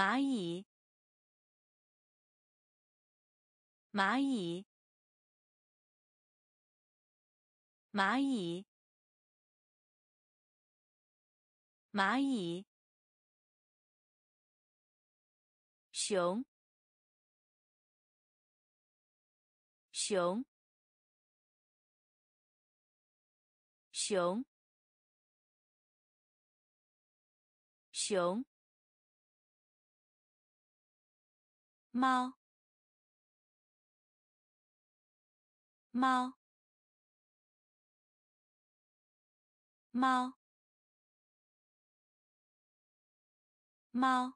蚂蚁，蚂蚁，蚂蚁，蚂蚁，熊，熊，熊，熊。猫，猫，猫，猫，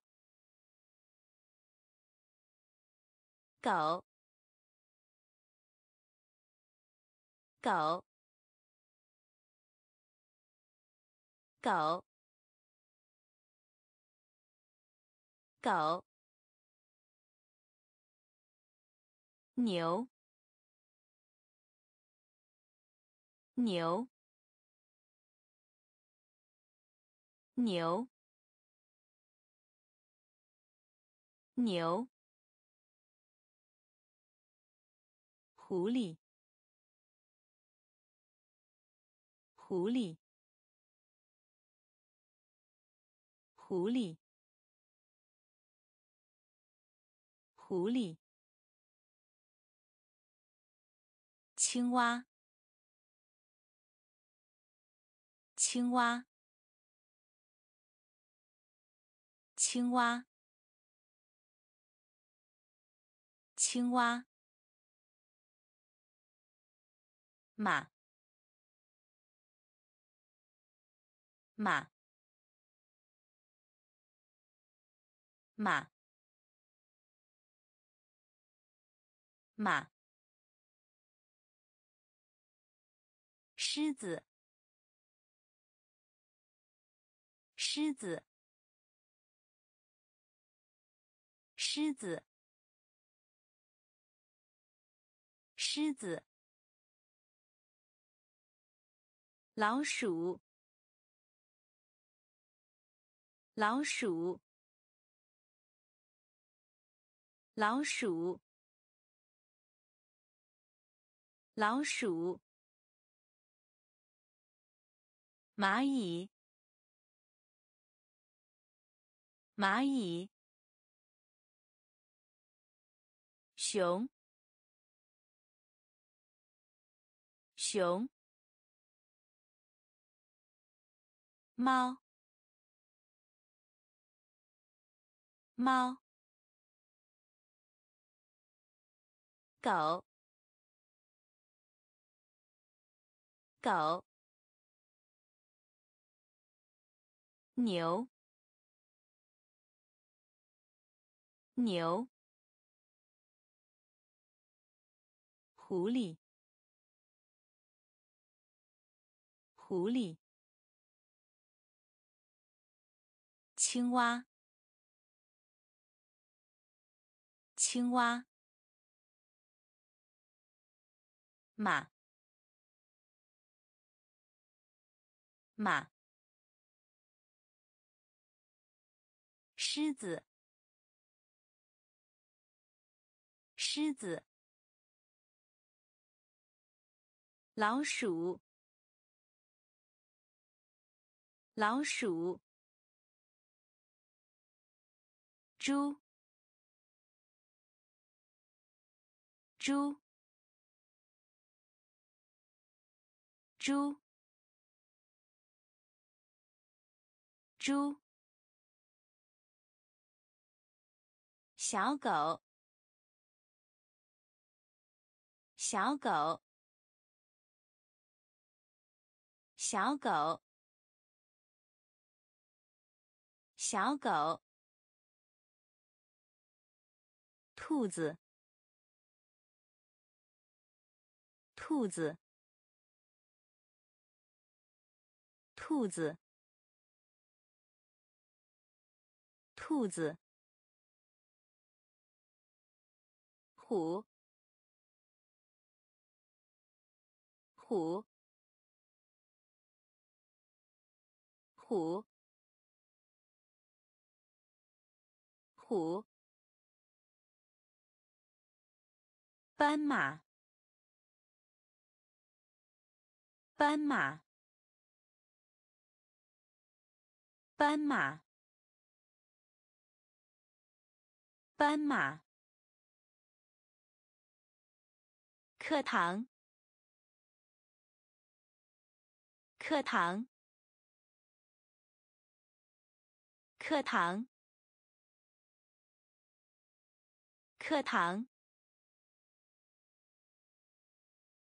狗，狗，狗，狗。牛，牛，牛，牛，狐狸，狐狸，狐狸，狐狸。青蛙，青蛙，青蛙，青蛙，马，马，马，马。狮子，狮子，狮子，狮子。老鼠，老鼠，老鼠，老鼠。蚂蚁，蚂蚁，熊，熊，猫，猫，狗，狗。牛，牛，狐狸，狐狸，青蛙，青蛙，马，马。狮子，狮子，老鼠，老鼠，猪，猪，猪，猪。小狗，小狗，小狗，小狗，兔子，兔子，兔子，兔子。虎，虎，虎，虎，斑马，斑马，斑马，斑马。课堂，课堂，课堂，课堂。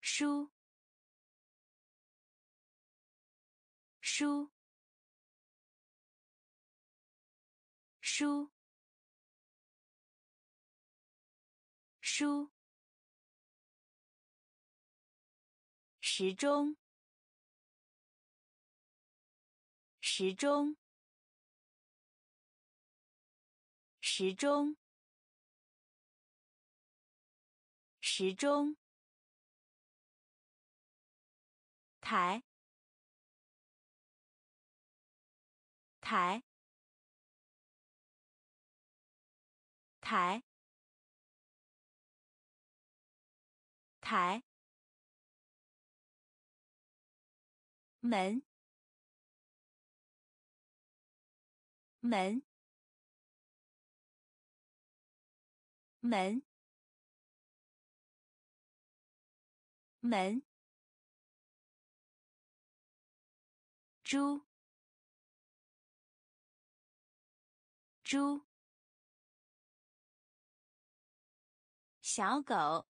书，书，书，书。时钟，时钟，时钟，时钟。台，台，台，台。门，门，门，门。猪，猪。小狗，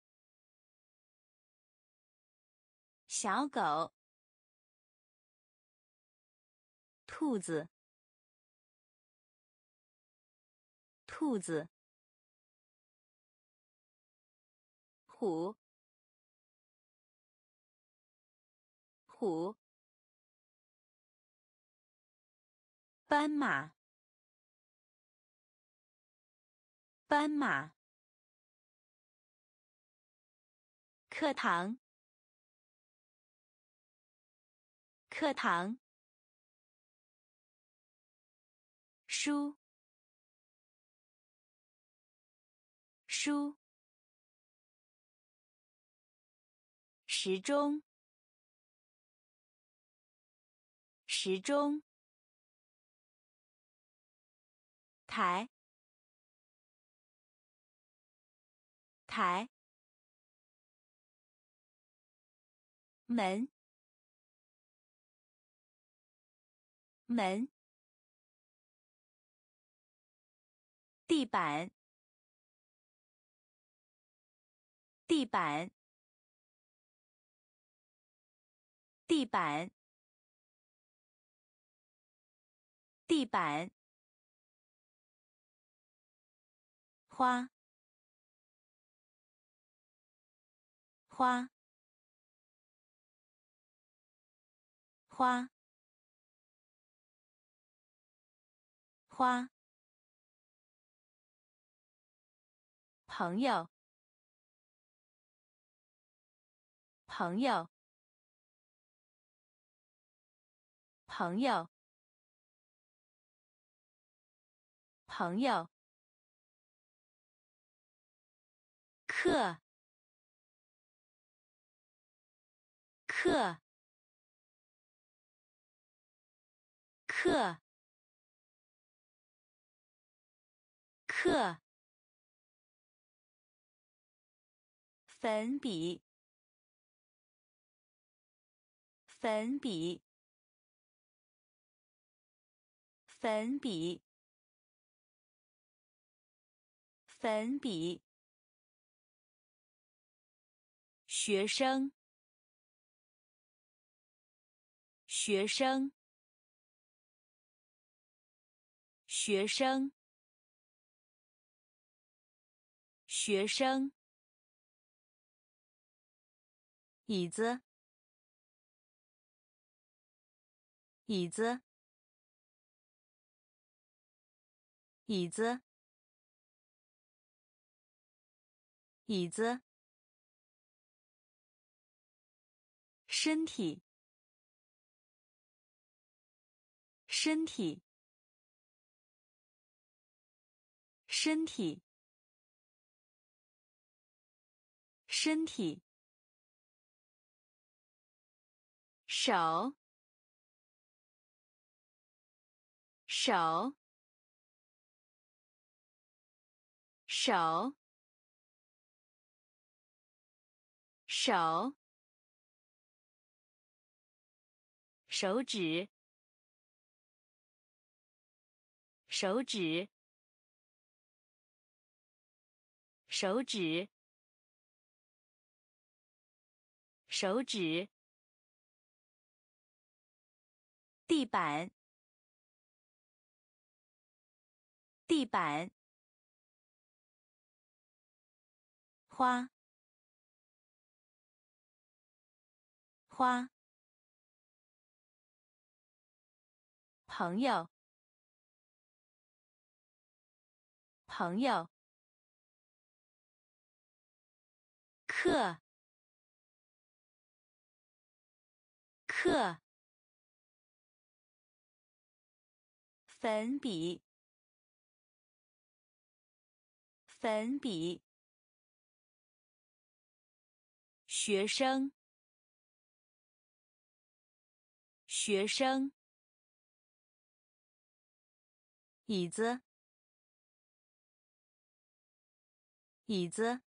小狗。兔子，兔子，虎，虎，斑马，斑马，课堂，课堂。书，书，时钟，时钟，台，台，门，门。地板，地板，地板，地板，花，花，花，花。朋友，朋友，朋友，朋友。课，课，课，课。粉笔，粉笔，粉笔，粉笔。学生，学生，学生，学生。椅子，椅子，椅子，椅子。身体，身体，身体，身体，手，手，手，手，手指，手指。手指，手指，地板，地板，花，花，朋友，朋友。课，课，粉笔，粉笔，学生，学生，椅子，椅子。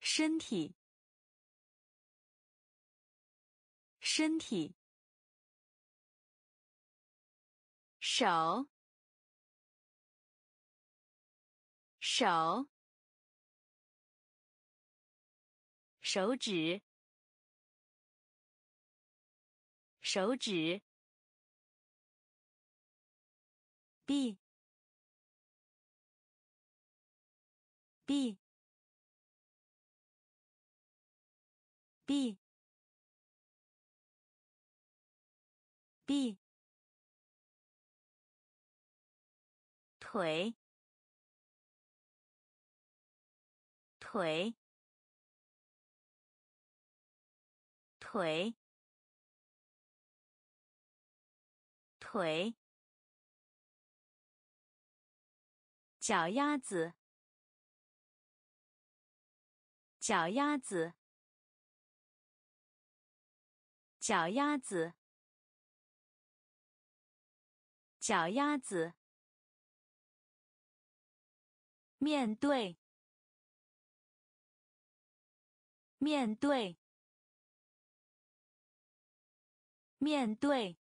身体，身体，手，手，手指，手指，B，B。b b 腿腿腿腿脚丫子脚丫子脚丫子，脚丫子。面对，面对，面对，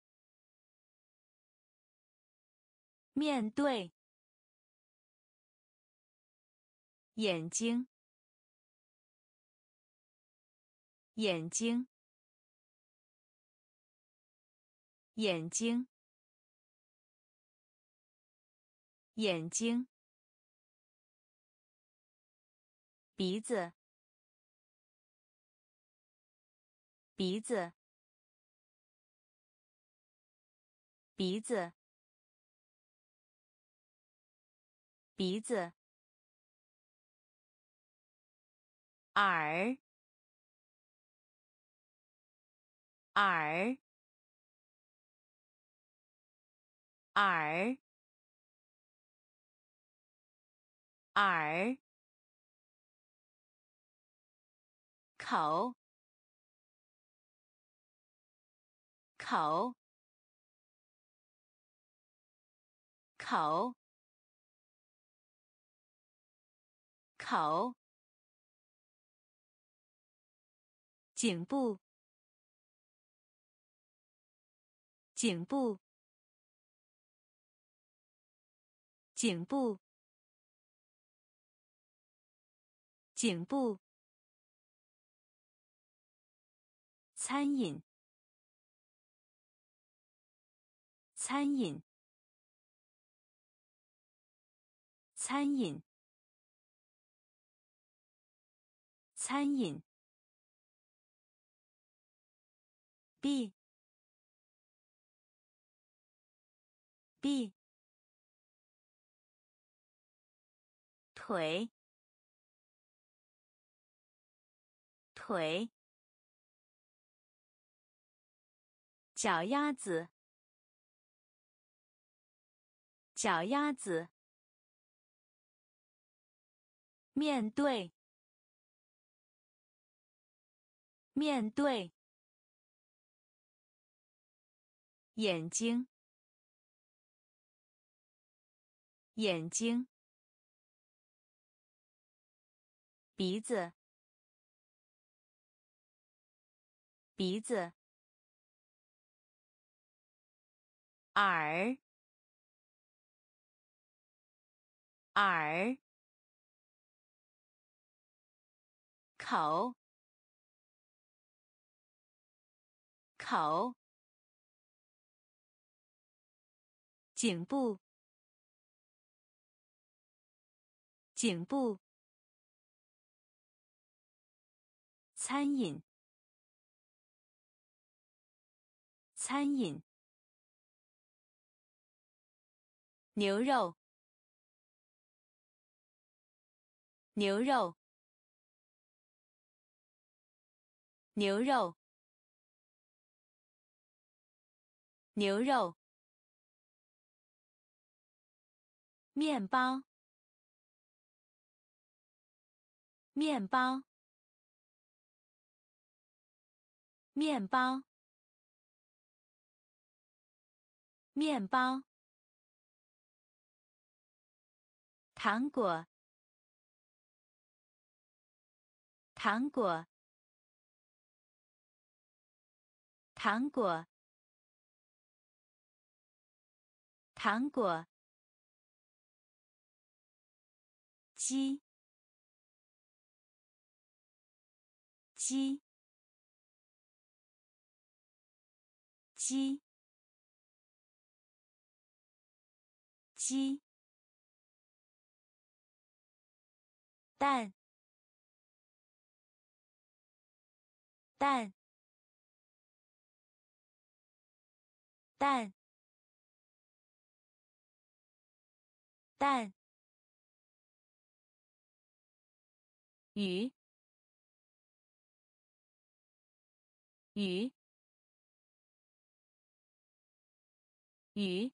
面对。眼睛，眼睛。眼睛，眼睛，鼻子，鼻子，鼻子，鼻子，耳，耳。耳，耳，口，口，口，口，颈部，颈部。颈部，颈部，餐饮，餐饮，餐饮，餐饮。B，B。腿，腿，脚丫子，脚丫子。面对，面对。眼睛，眼睛。鼻子，鼻子。耳，耳。口，口。颈部，颈部。餐饮，餐饮。牛肉，牛肉，牛肉，牛肉。面包，面包，面包，面包。糖果，糖果，糖果，糖果。鸡，鸡，鸡，鸡，蛋，蛋，蛋，蛋。鱼，鱼，鱼，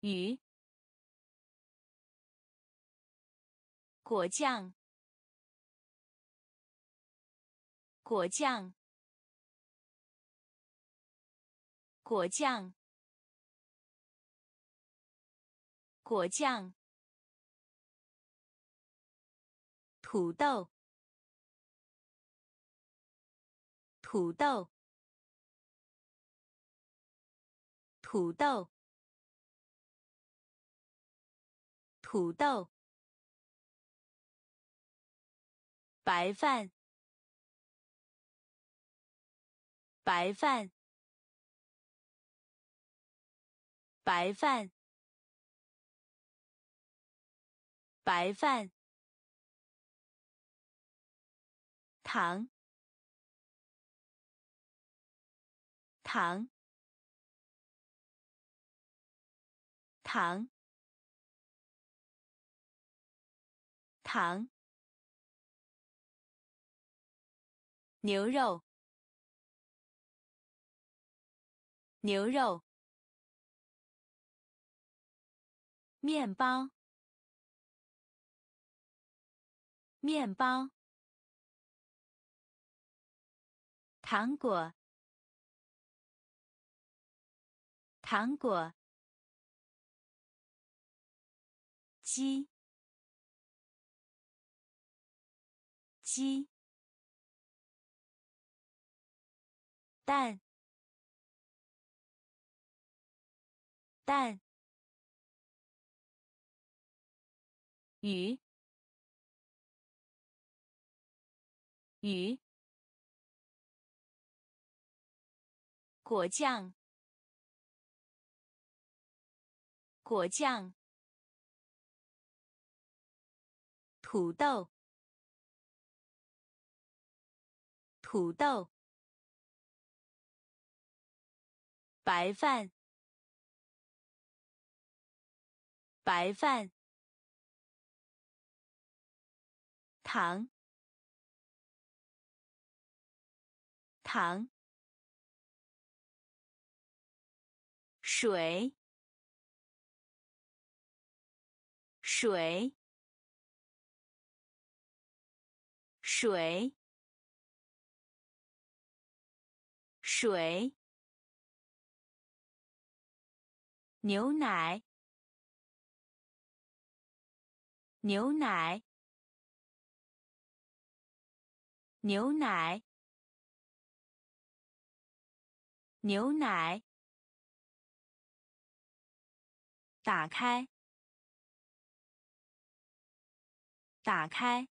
鱼，果酱，果酱，果酱，果酱。土豆，土豆，土豆，土豆。白饭，白饭，白饭，白饭。糖，糖，糖，糖。牛肉，牛肉。面包，面包。糖果，糖果，鸡，鸡，蛋，蛋，鱼，鱼。果酱，果酱。土豆，土豆。白饭，白饭。糖，糖。水，水，水，水。牛奶，牛奶，牛奶，牛奶。打开，打开，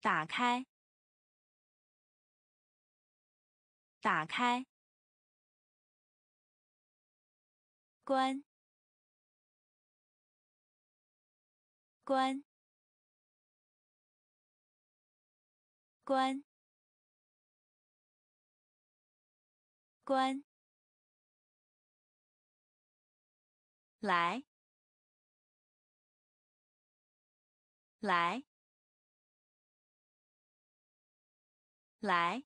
打开，打开。关，关，关，关。来，来，来，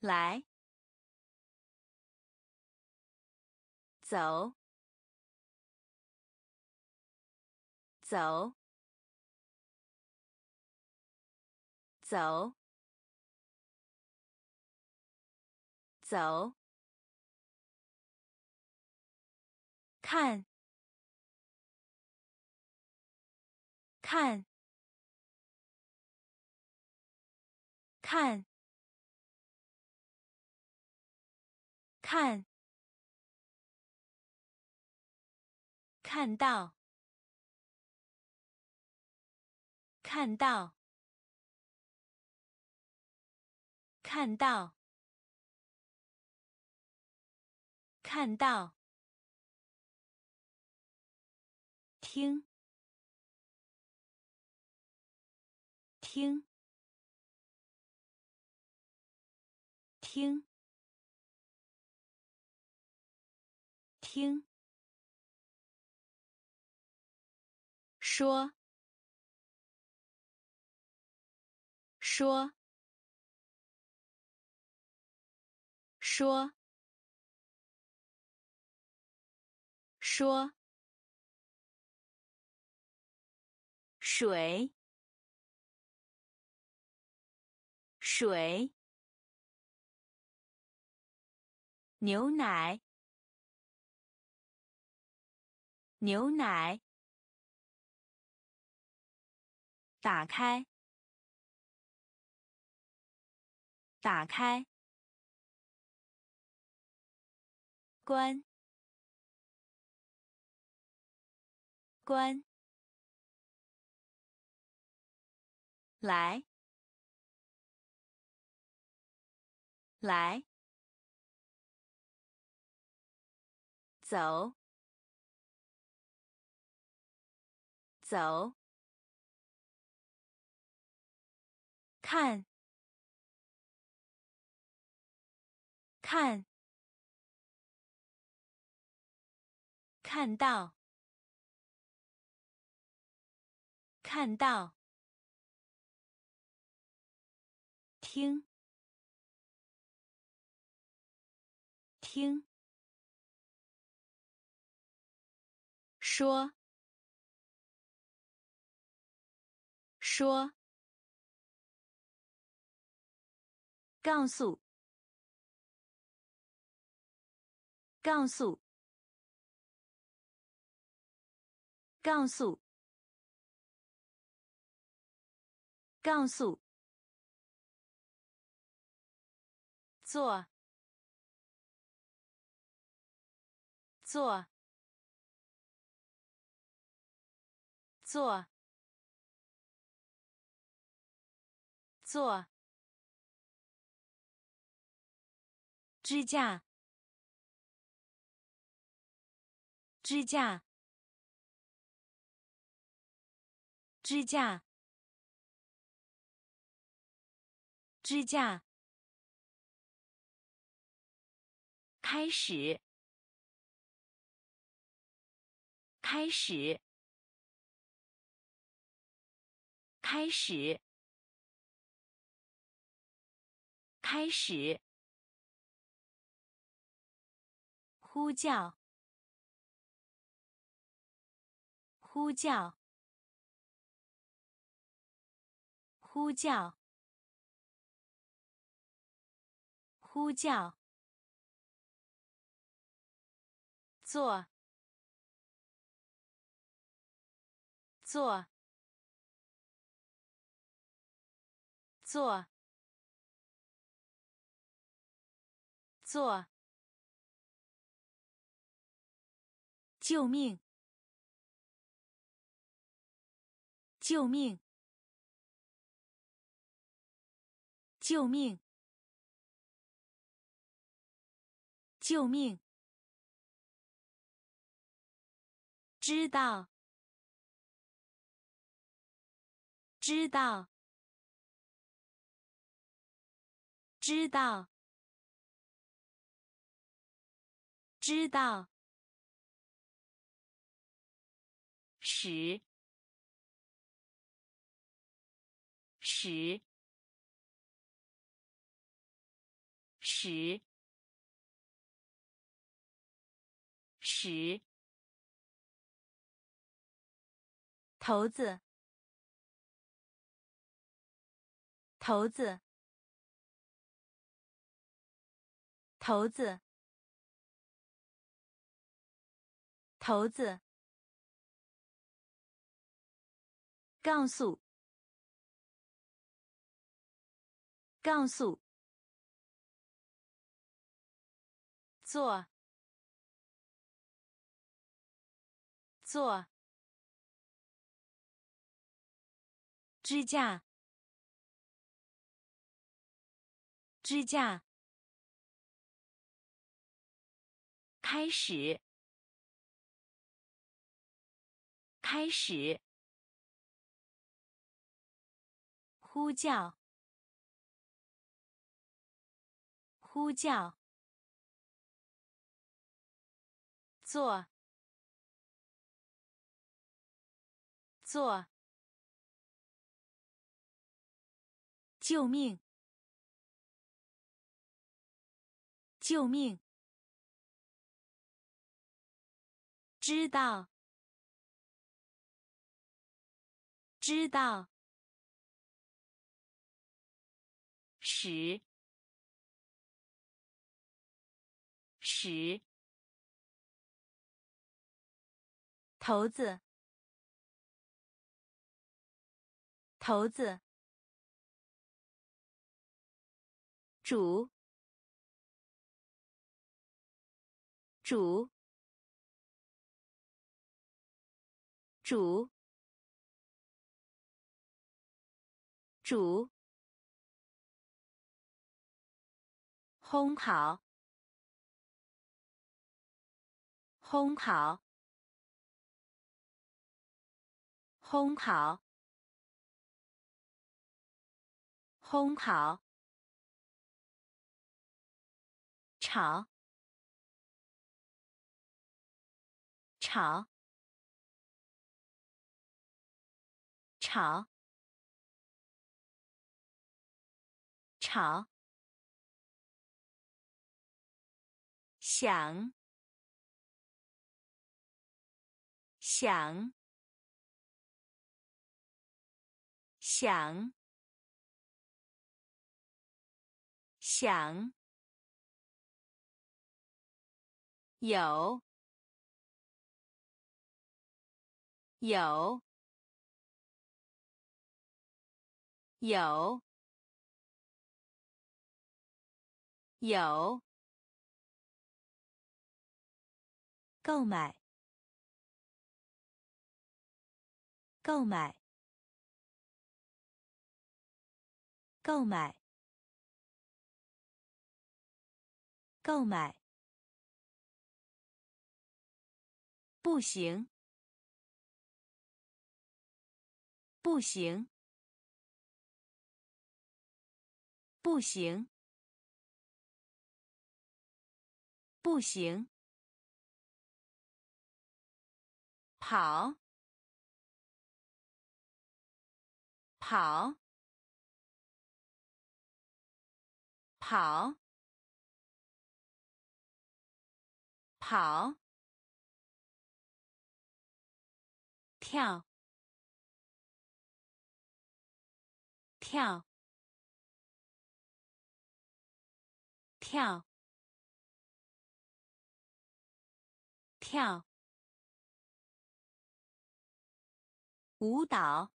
来。走，走，走，走。看，看，看，看。看到，看到，看到，看到，听，听，听，听。说，说，说，说，水，水，牛奶，牛奶。打开，打开，关，关，来，来，走，走。看，看，看到，看到，听，听，说，说。告诉，告诉，告诉，告诉，做，做，做，做。支架，支架，支架，支架。开始，开始，开始，开始，呼叫，呼叫，呼叫，呼叫，坐！坐！坐！坐！救命！救命！救命！救命！知道！知道！知道！知道，使，使，使，使，头子，头子，头子。头子，告诉，告诉，做，做，支架，支架，开始。开始，呼叫，呼叫，做，做，救命，救命，知道。知道，使，使，头子，头子，主，主，主。主，烘烤，烘烤，烘烤，烘烤，炒，炒，炒。炒，想，想，想，想，有，有，有。有。购买，购买，购买，购买，不行，不行，不行。不行，跑，跑，跑，跑，跳，跳，跳，跳。舞蹈，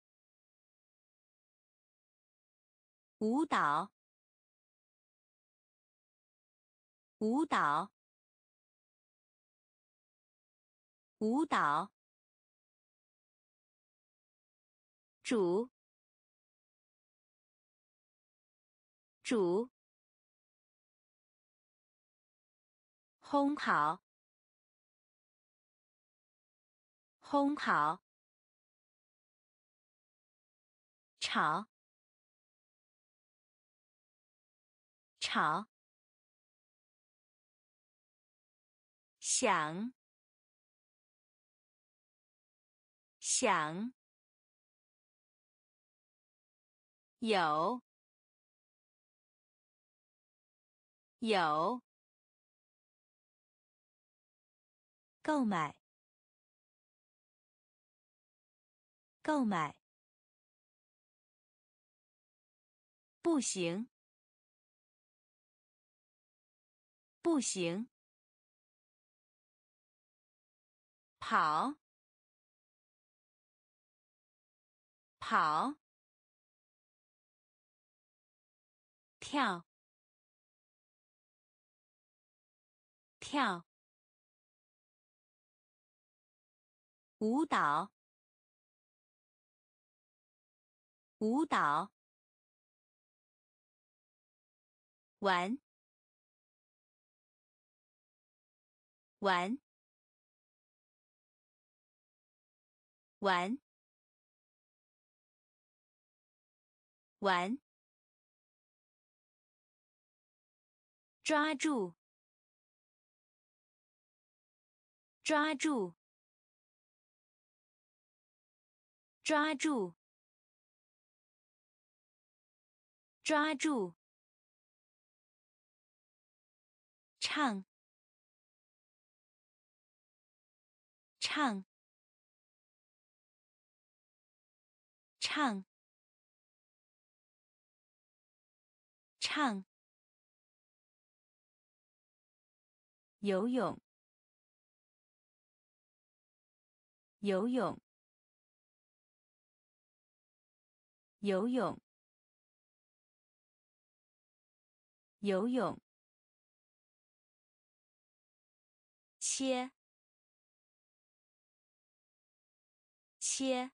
舞蹈，舞蹈，舞蹈。煮，煮，烘烤，烘烤。炒，炒，想，想，有，有，购买，购买。不行，不行，跑，跑，跳，跳，舞蹈，舞蹈。玩，玩，玩，玩，抓住，抓住，抓住，抓住。唱，唱，唱，唱。游泳，游泳，游泳，游泳。切，切，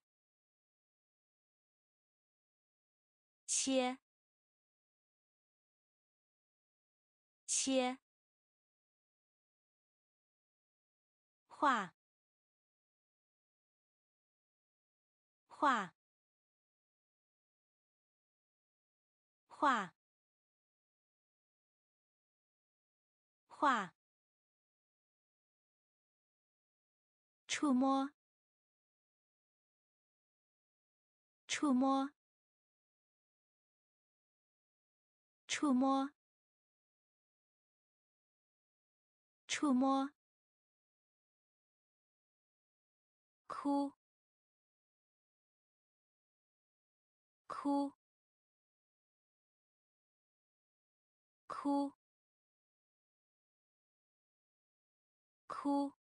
切，切，画，画，画，画。触摸，触摸，触摸，触摸，哭，哭，哭，哭。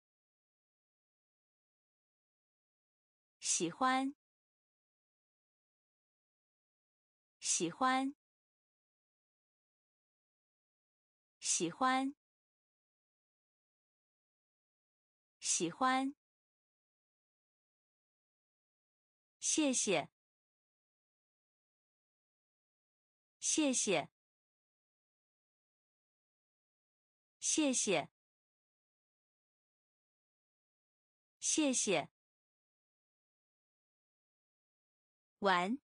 喜欢，喜欢，喜欢，喜欢。谢谢，谢谢，谢谢，谢谢。玩，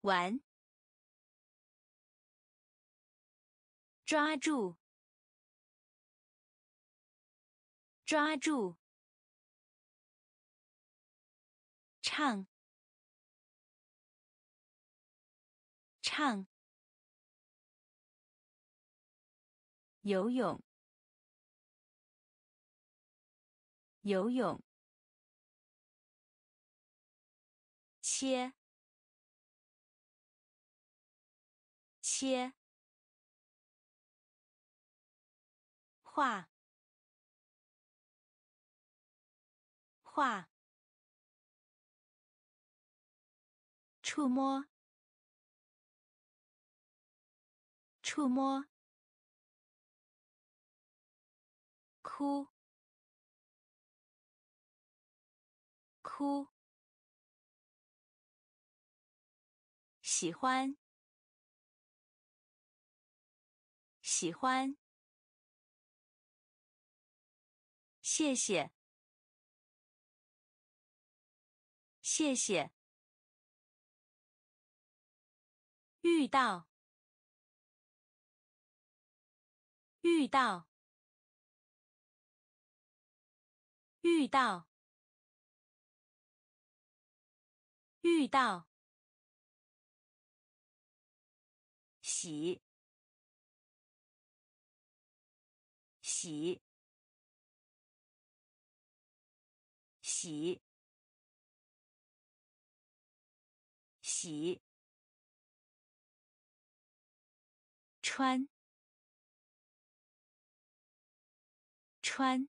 玩，抓住，抓住，唱，唱，游泳，游泳，切，切，画，画。触摸，触摸，哭，哭，喜欢，喜欢，谢谢，谢谢。遇到，遇到，遇到，遇到，洗，洗，洗，洗。穿，穿，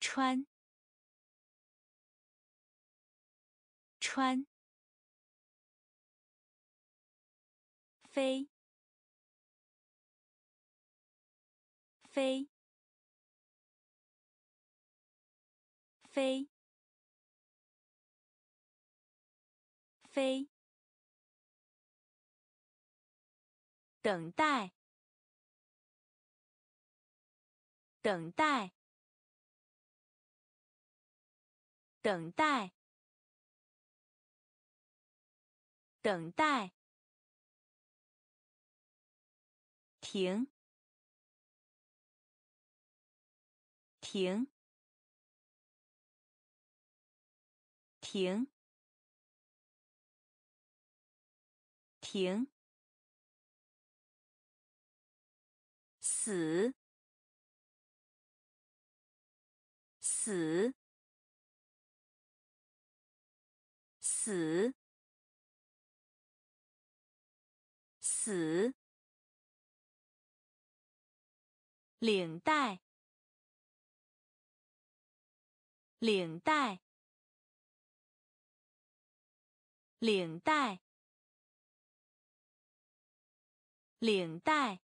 穿，穿，飞，飞，飞，飞。等待，等待，等待，等待，停，停，停，停。死，死，死，死。领带，领带，领带，领带。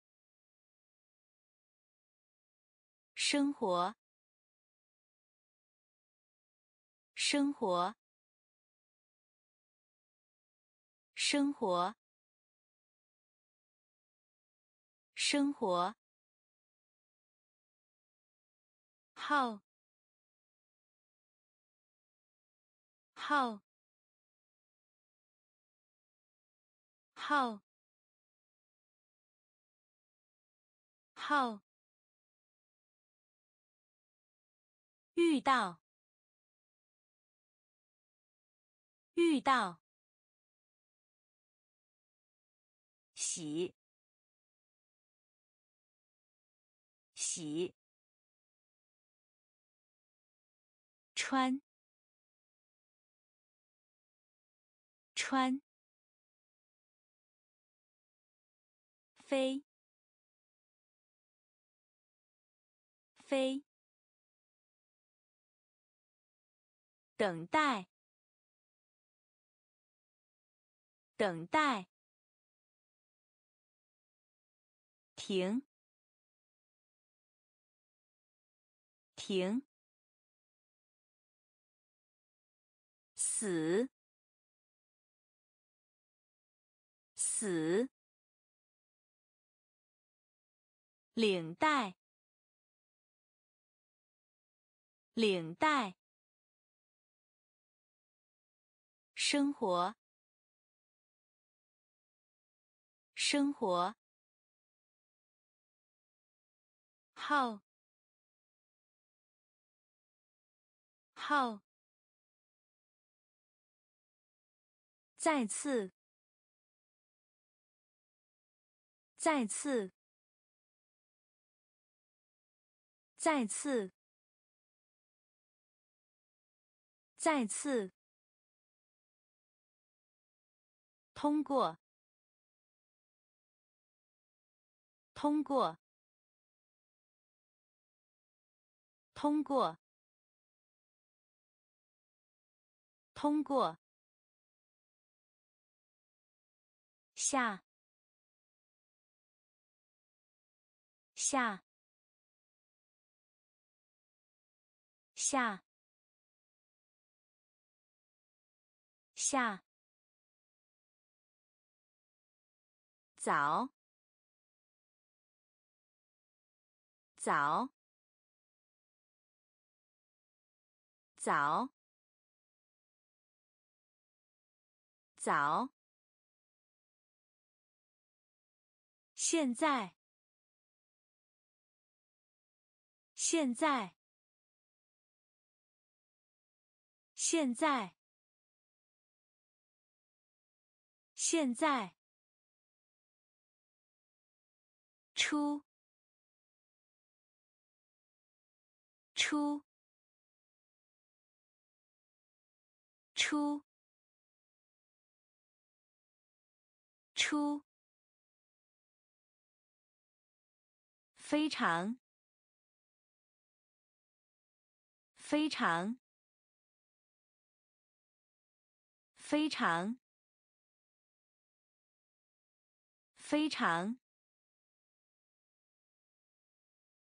生活，生活，生活，生活。号，号，号，号。遇到，遇到，洗，洗，穿，穿，飞，飞。等待，等待，停，停，死，死，领带，领带。生活，生活，号，号，再次，再次，再次，再次，通过，通过。通过，通过，下，下，下，下，早，早。早，早。现在，现在，现在，现在。出，出。出，出，非常，非常，非常，非常。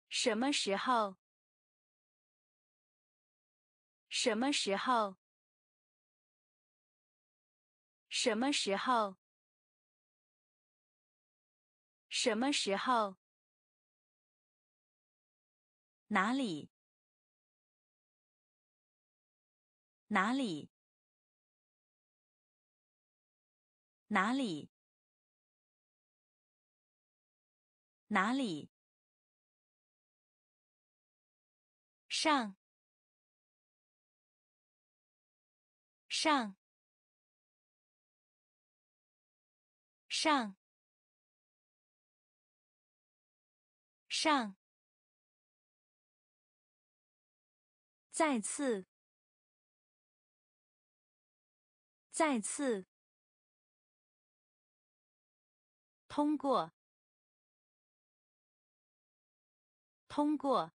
什么时候？什么时候？什么时候？什么时候？哪里？哪里？哪里？哪里？上上。上上，再次，再次，通过，通过，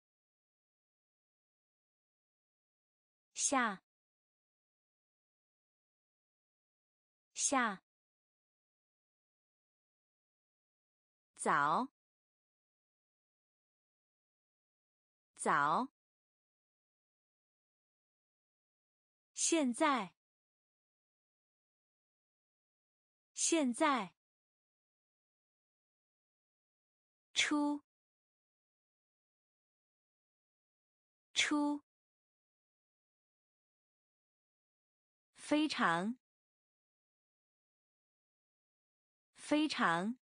下，下。早，早。现在，现在。出，出。非常，非常。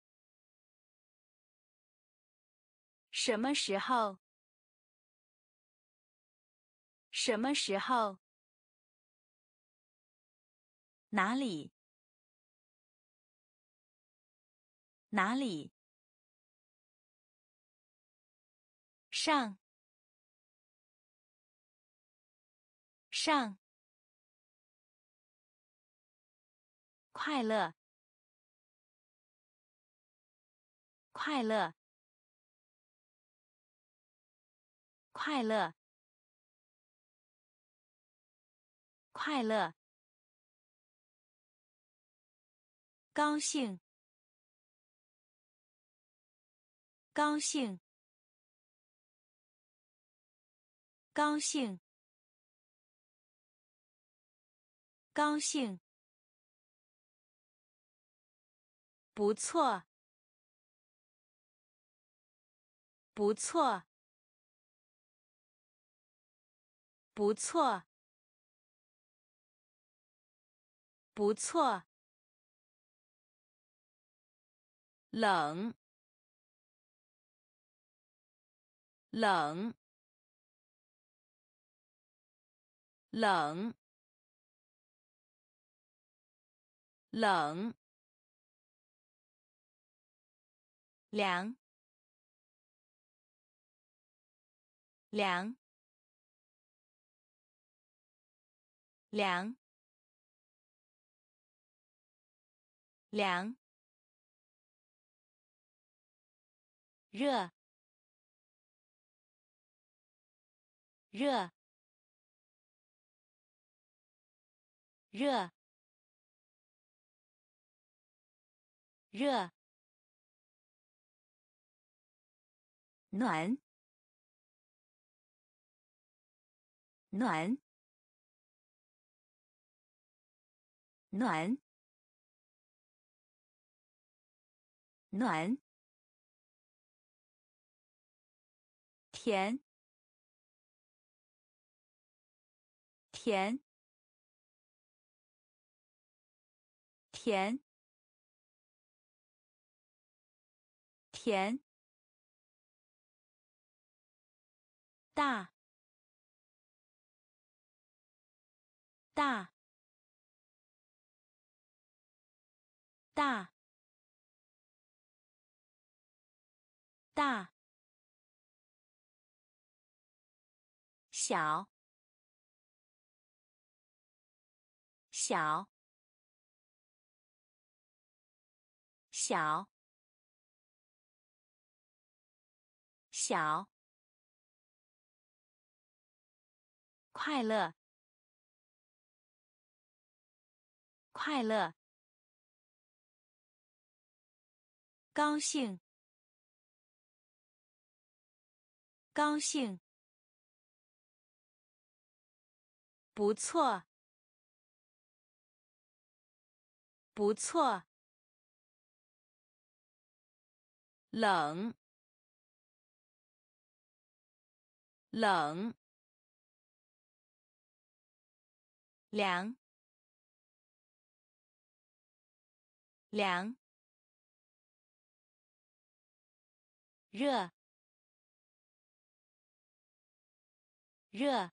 什么时候？什么时候？哪里？哪里？上上，快乐，快乐。快乐，快乐，高兴，高兴，高兴，高兴，不错，不错。不错，不错。冷，冷，冷，冷，凉，凉，凉，凉，热，热，热。热，暖，暖，暖，暖，田，田，田，田，大，大，大，大，小，小，小。小，快乐，快乐，高兴，高兴，不错，不错，冷。冷，凉，凉，热，热，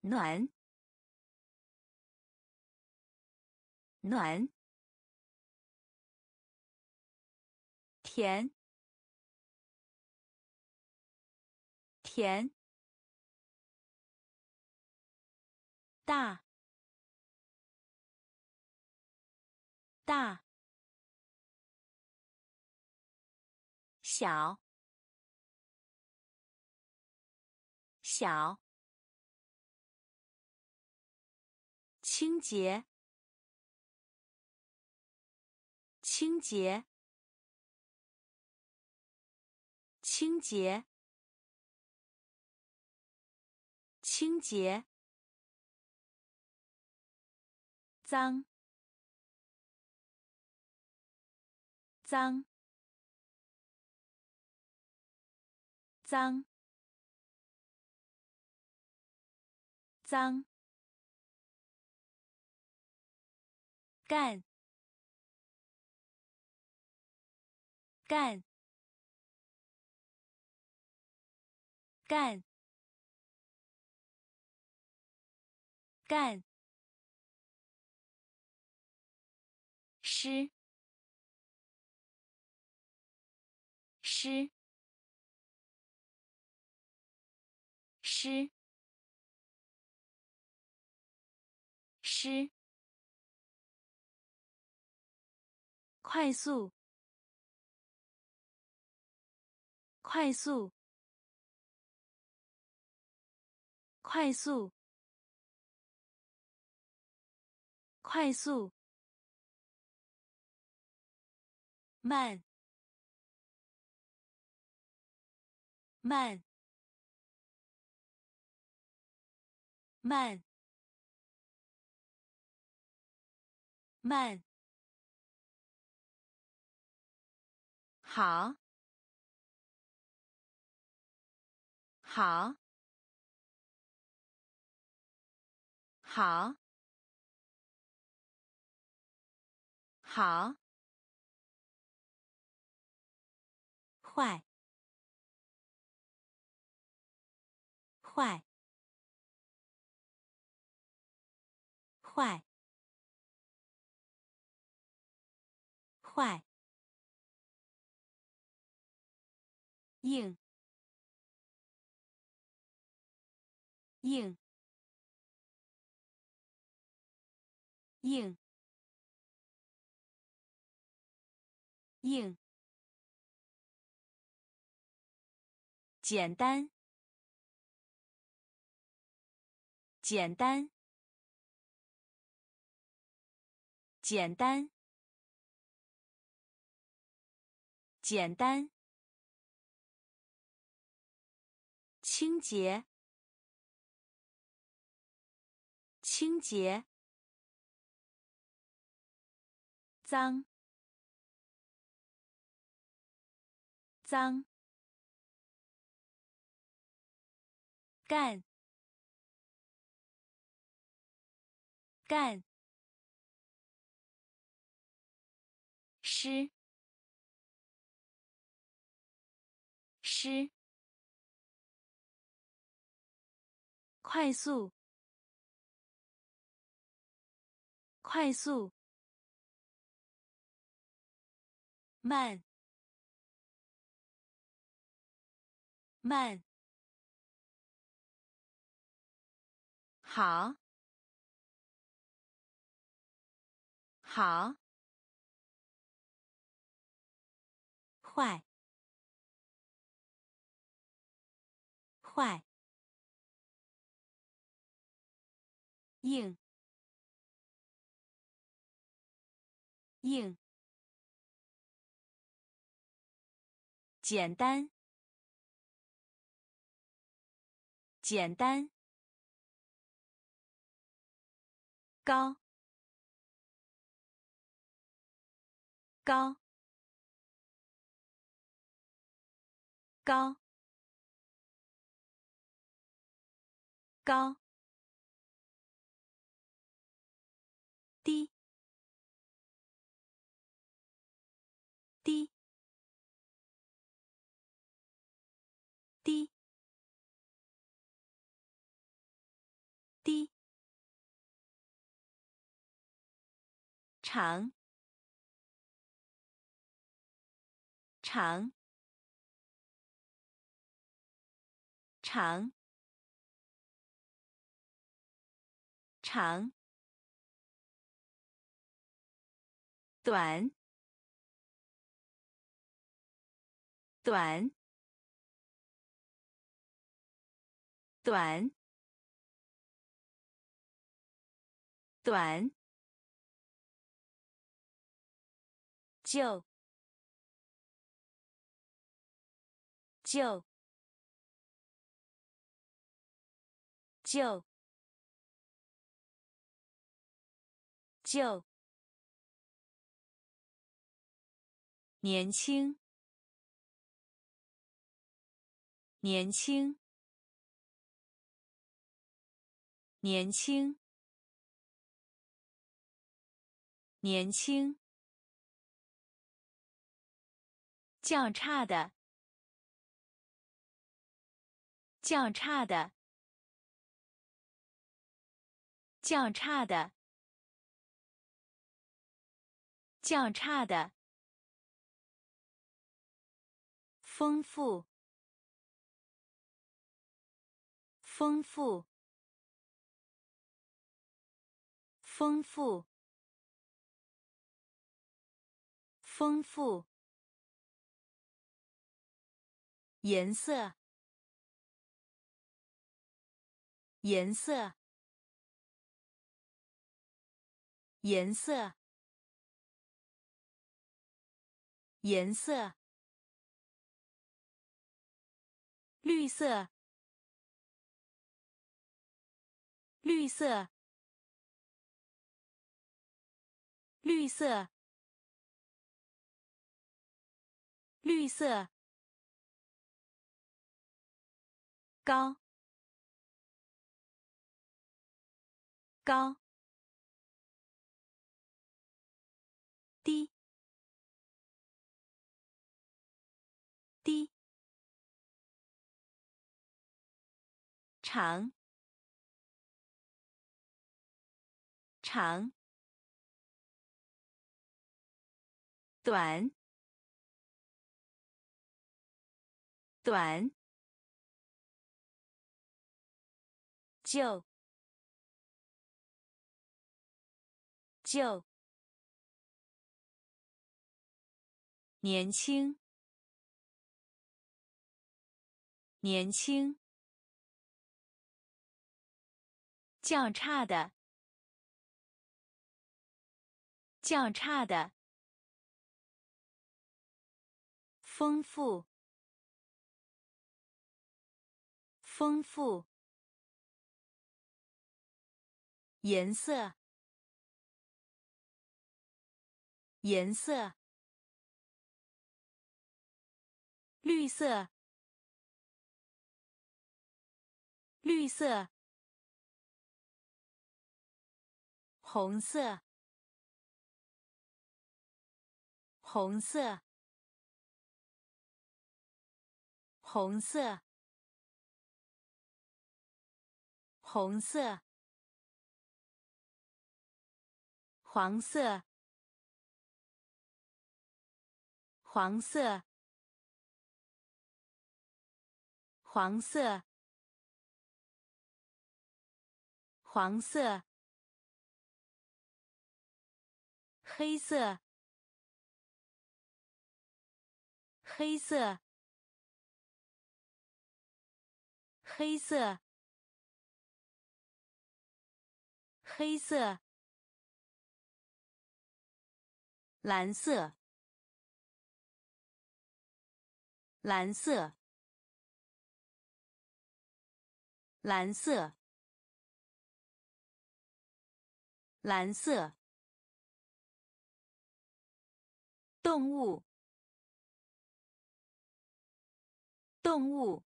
暖，暖，甜。甜，大，大，小，小，清洁，清洁，清洁。清洁，脏，脏，脏，脏，干，干，干。干，湿，湿，湿，湿，快速，快速，快速。快速，慢，慢，慢，慢，好，好，好。好，坏，坏，坏，坏，硬，硬，硬，硬。简单，简单，简单，简单。清洁，清洁。脏，脏。干，干，湿，湿，快速，快速，慢，慢。好，好，坏，坏，硬，硬，简单，简单。高，高，高，高，长，长，长，长，短，短，短，短。就，就，就，就，年轻，年轻，年轻，年轻。较差的，较差的，较差的，较差的，丰富，丰富，丰富，丰富。颜色，颜色，颜色，颜色，绿色，绿色，绿色，绿色。高，高，低，低，长，长，短，短，就，就，年轻，年轻。较差的，较差的，丰富，丰富，颜色，颜色，绿色，绿色。红色，红色，红色，红色，黄色，黄色，黄色，黄色。黑色，黑色，黑色，黑色，蓝色，蓝色，蓝色，蓝色。动物，动物，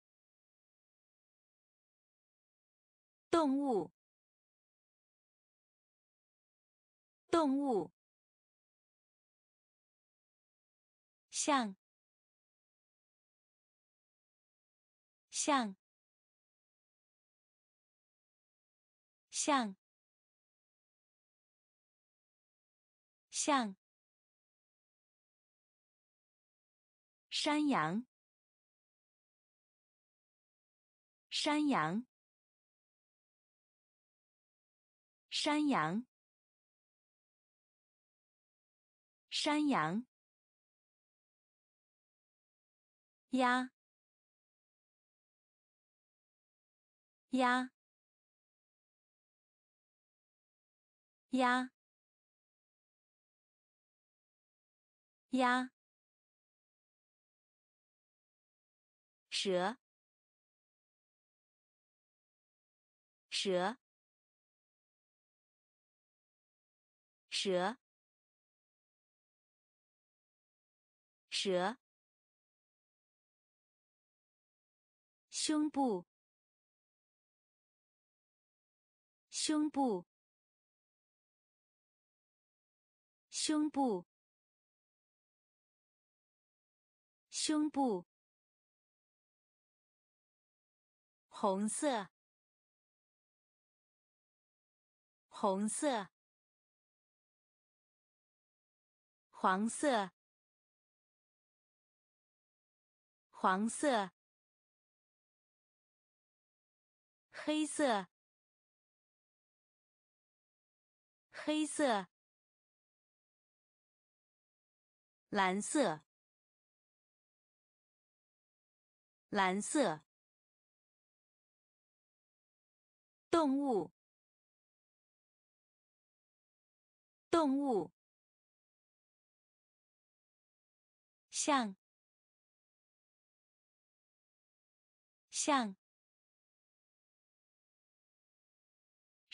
动物，动物，像，像，像，像。山羊，山羊，山羊，山羊，鸭，鸭，鸭，鸭。蛇，蛇，蛇，蛇，胸部，胸部，胸部，胸部。红色，红色，黄色，黄色，黑色，黑色，蓝色，蓝色。动物，动物，像，像，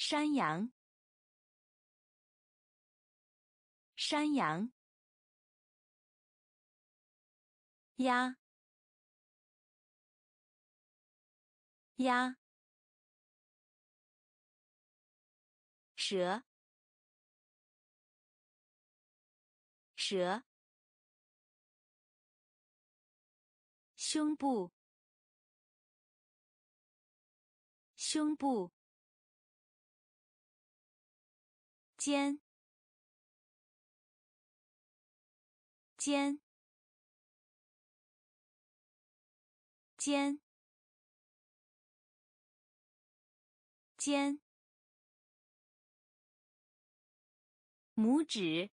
山羊，山羊，鸭，鸭。蛇，蛇，胸部，胸部，肩肩肩肩拇指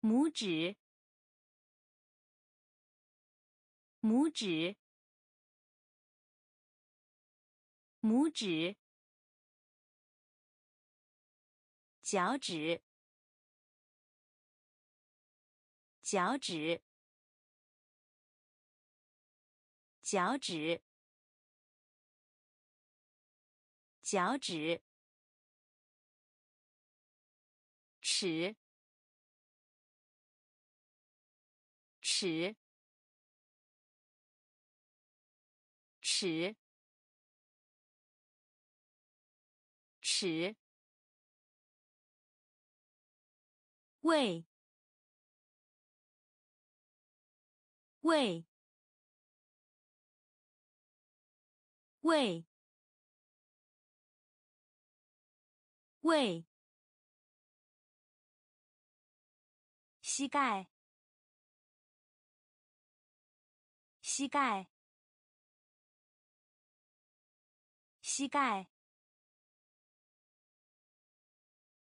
拇指拇指拇指脚趾，脚趾，脚趾，脚趾，尺，尺，尺，尺。喂，喂，喂，喂，膝盖，膝盖，膝盖，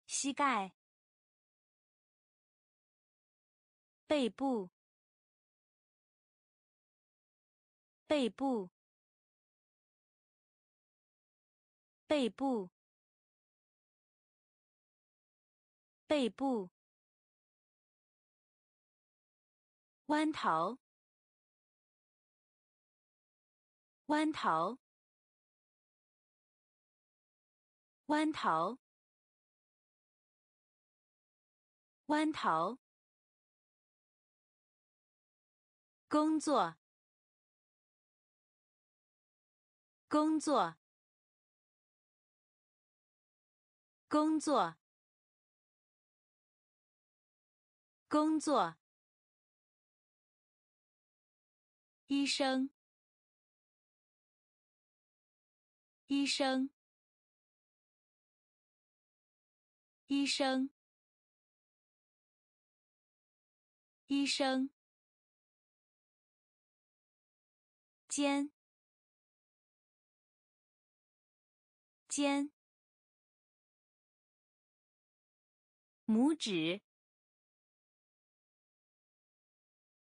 膝盖。背部，背部，背部，背部，弯头，弯头，弯头，弯头。工作，工作，工作，工作。医生，医生，医生，医生。肩，肩，拇指，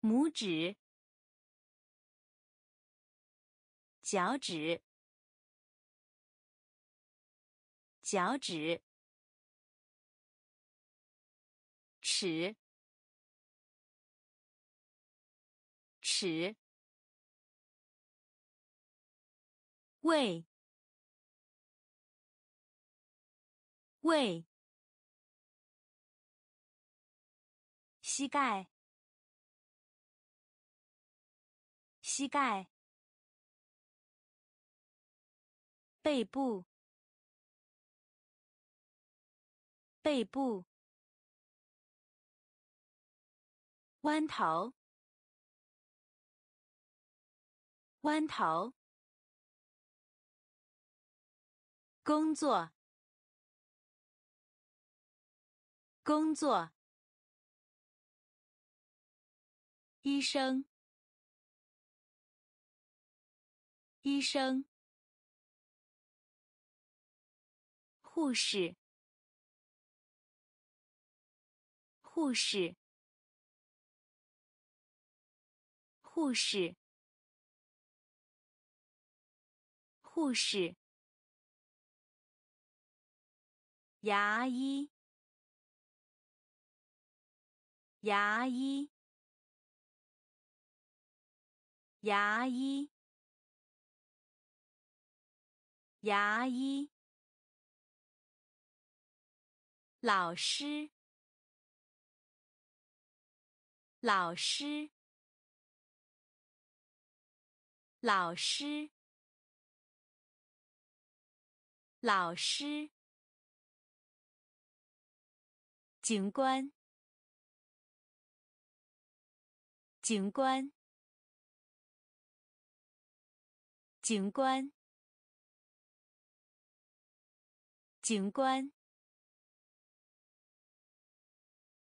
拇指，脚趾，脚趾，尺，尺。喂，喂，膝盖，膝盖，背部，背部，弯头，弯头。工作，工作。医生，医生。护士，护士，护士，护士。牙医，牙医，牙医，牙医。老师，老师，老师，老师。警官，警官，警官，警官，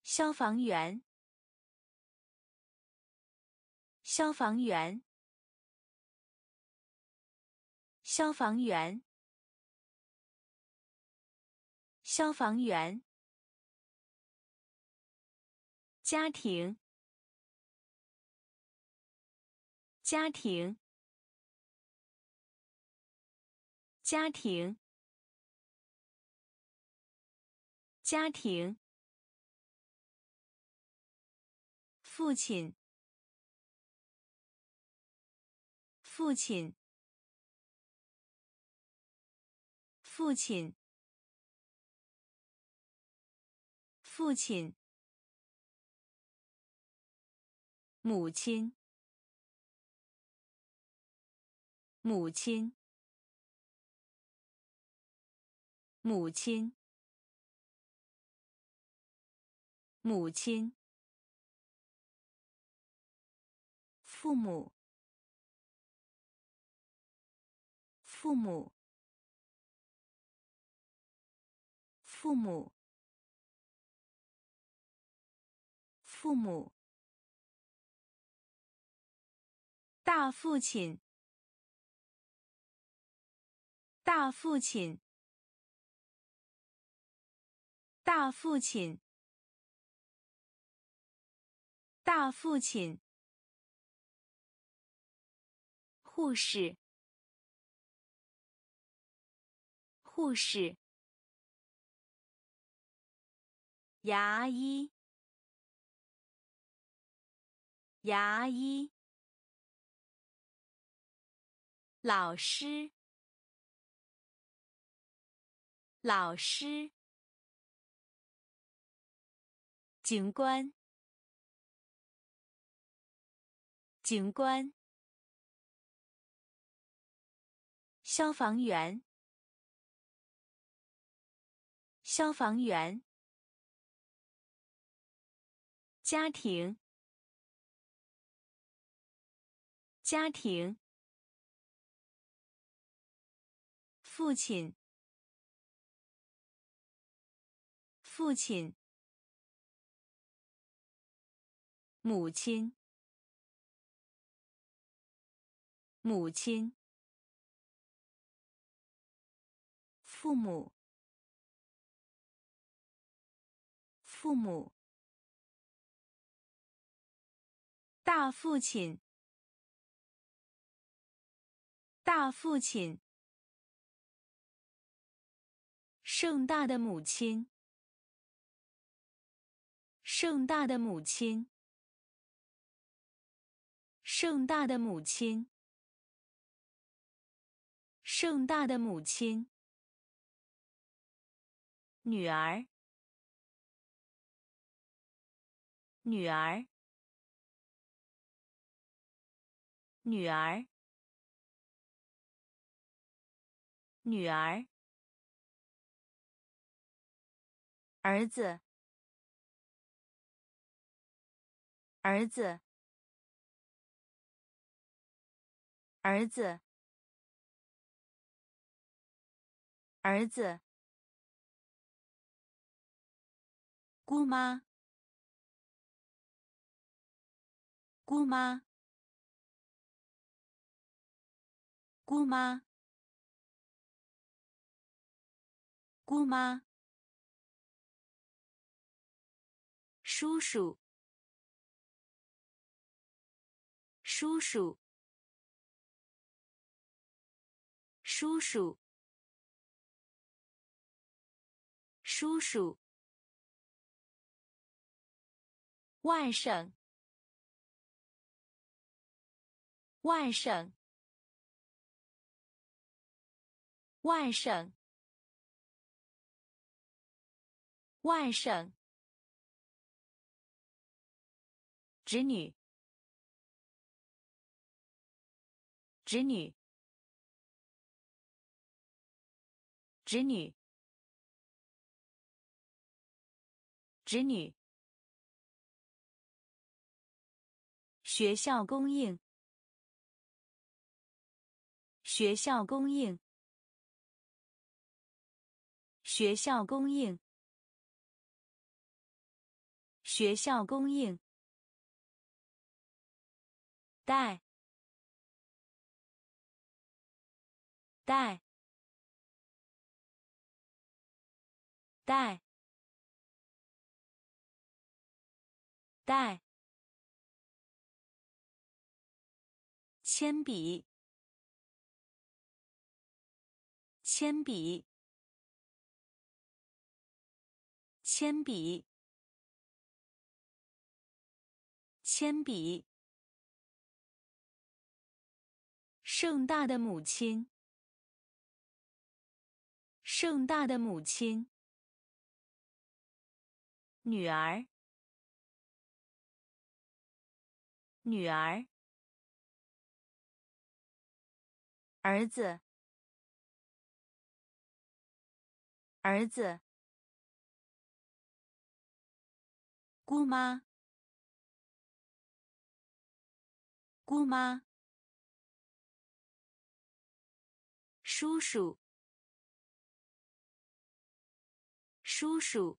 消防员，消防员，消防员，消防员，家庭，家庭，家庭。家庭，父亲，父亲，父亲，父亲，母亲，母亲，母亲。母亲，父母，父母，父母，父母，大父亲，大父亲，大父亲。大父亲，护士，护士，牙医，牙医，老师，老师，警官。警官，消防员，消防员，家庭，家庭，父亲，父亲，母亲。母亲，父母，父母，大父亲，大父亲，盛大的母亲，盛大的母亲，盛大的母亲。盛大的母亲，女儿，女儿，女儿，女儿，儿子，儿子，儿子。儿子，姑妈，姑妈，姑妈，姑妈，叔叔，叔叔，叔叔。叔叔，外甥，外甥，外甥，外甥，侄女，侄女，侄女。侄女，学校供应，学校供应，学校供应，学校供应，带，带，带，带。铅笔，铅笔，铅笔，铅笔。盛大的母亲，盛大的母亲。女儿，女儿。儿子，儿子，姑妈，姑妈，叔叔，叔叔，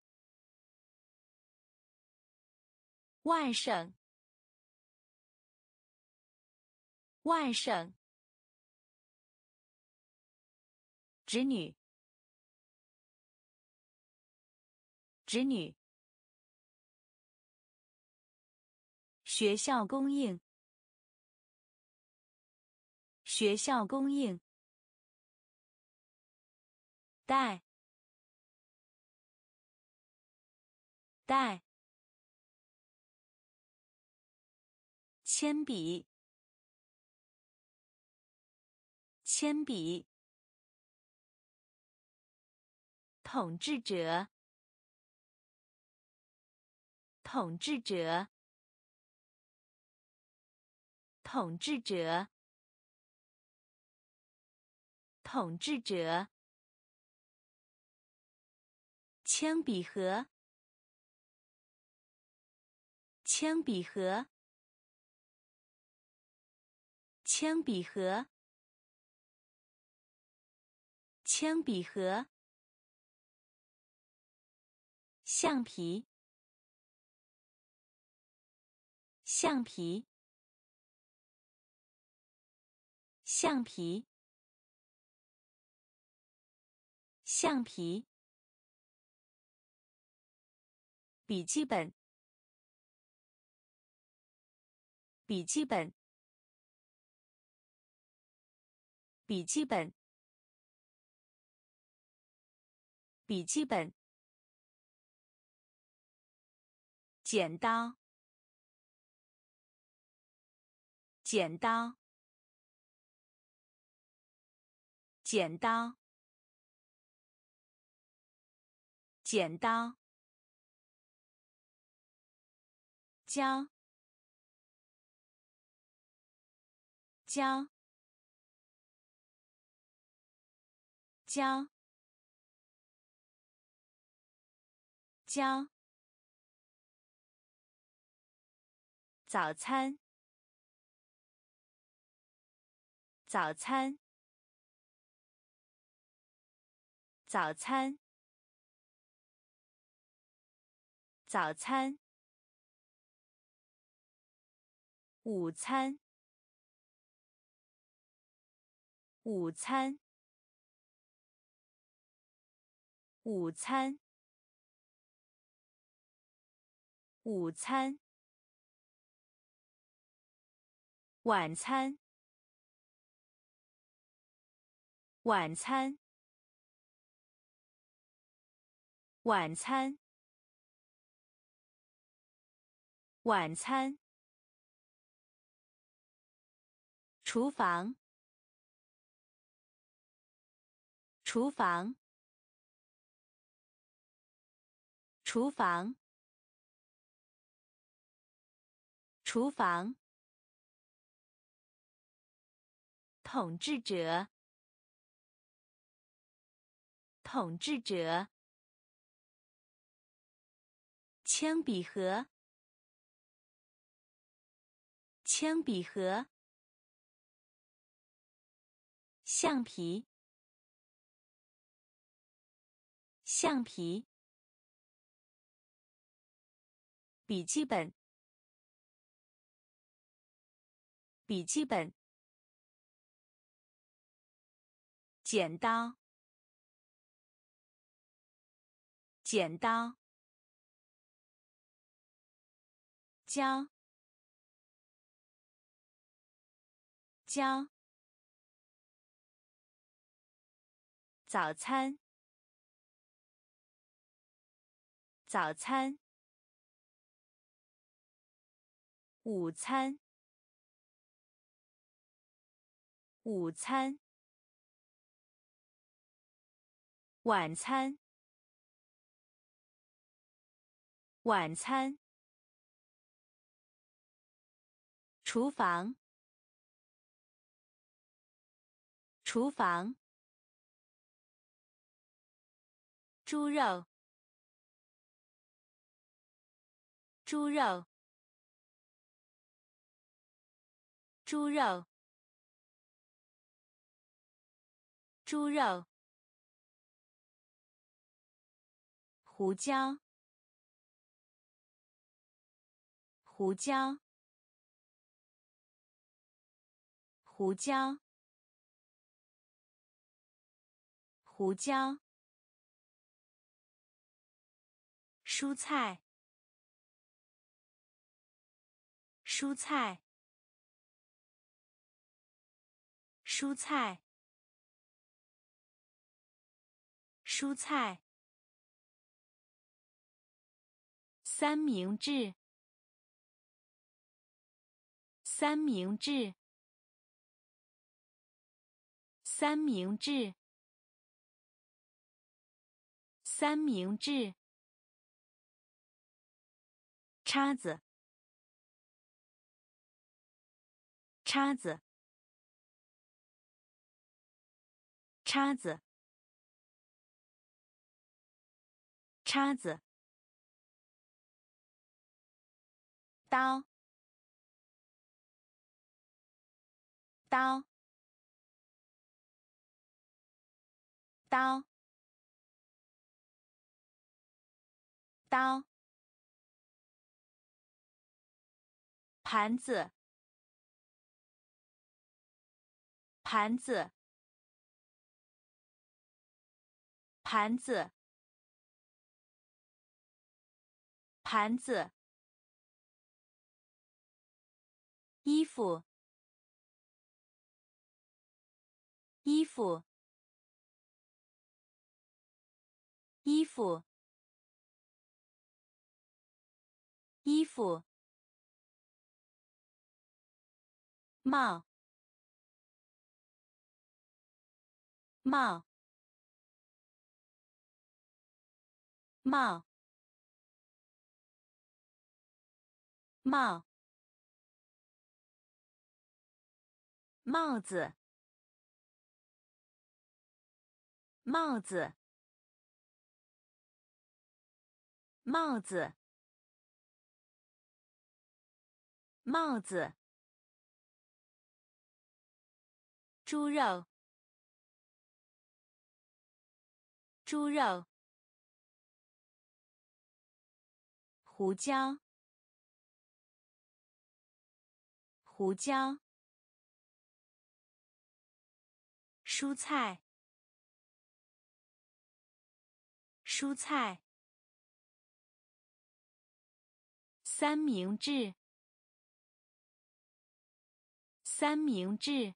外甥，外甥。侄女，侄女，学校供应，学校供应，带，带，铅笔，铅笔。统治者，统治者，统治者，统治者。铅笔盒，铅笔盒，铅笔盒，铅笔盒。橡皮，橡皮，橡皮，橡皮。笔记本，笔记本，笔记本，笔记本。剪刀，剪刀，剪刀，剪刀，胶，胶，胶，胶。早餐，早餐，早餐，早餐，午餐，午餐，午餐，午餐。晚餐，晚餐，晚餐，晚餐。厨房，厨房，厨房，厨房。统治者，统治者。铅笔盒，铅笔盒。橡皮，橡皮，笔记本，笔记本，剪刀，剪刀，胶，胶，早餐。早餐，午餐，午餐，晚餐，晚餐，厨房，厨房，猪肉。猪肉，猪肉，猪肉，胡椒，胡椒，胡椒，胡椒，蔬菜。蔬菜，蔬菜，蔬菜。三明治，三明治，三明治，三明治。叉子。叉子，叉子，叉子，刀，刀，刀，刀，盘子。盘子，盘子，盘子。衣服，衣服，衣服，衣服。帽。帽，帽，帽，帽子，帽子，帽子，帽子，猪肉。猪肉，胡椒，胡椒，蔬菜，蔬菜，三明治，三明治，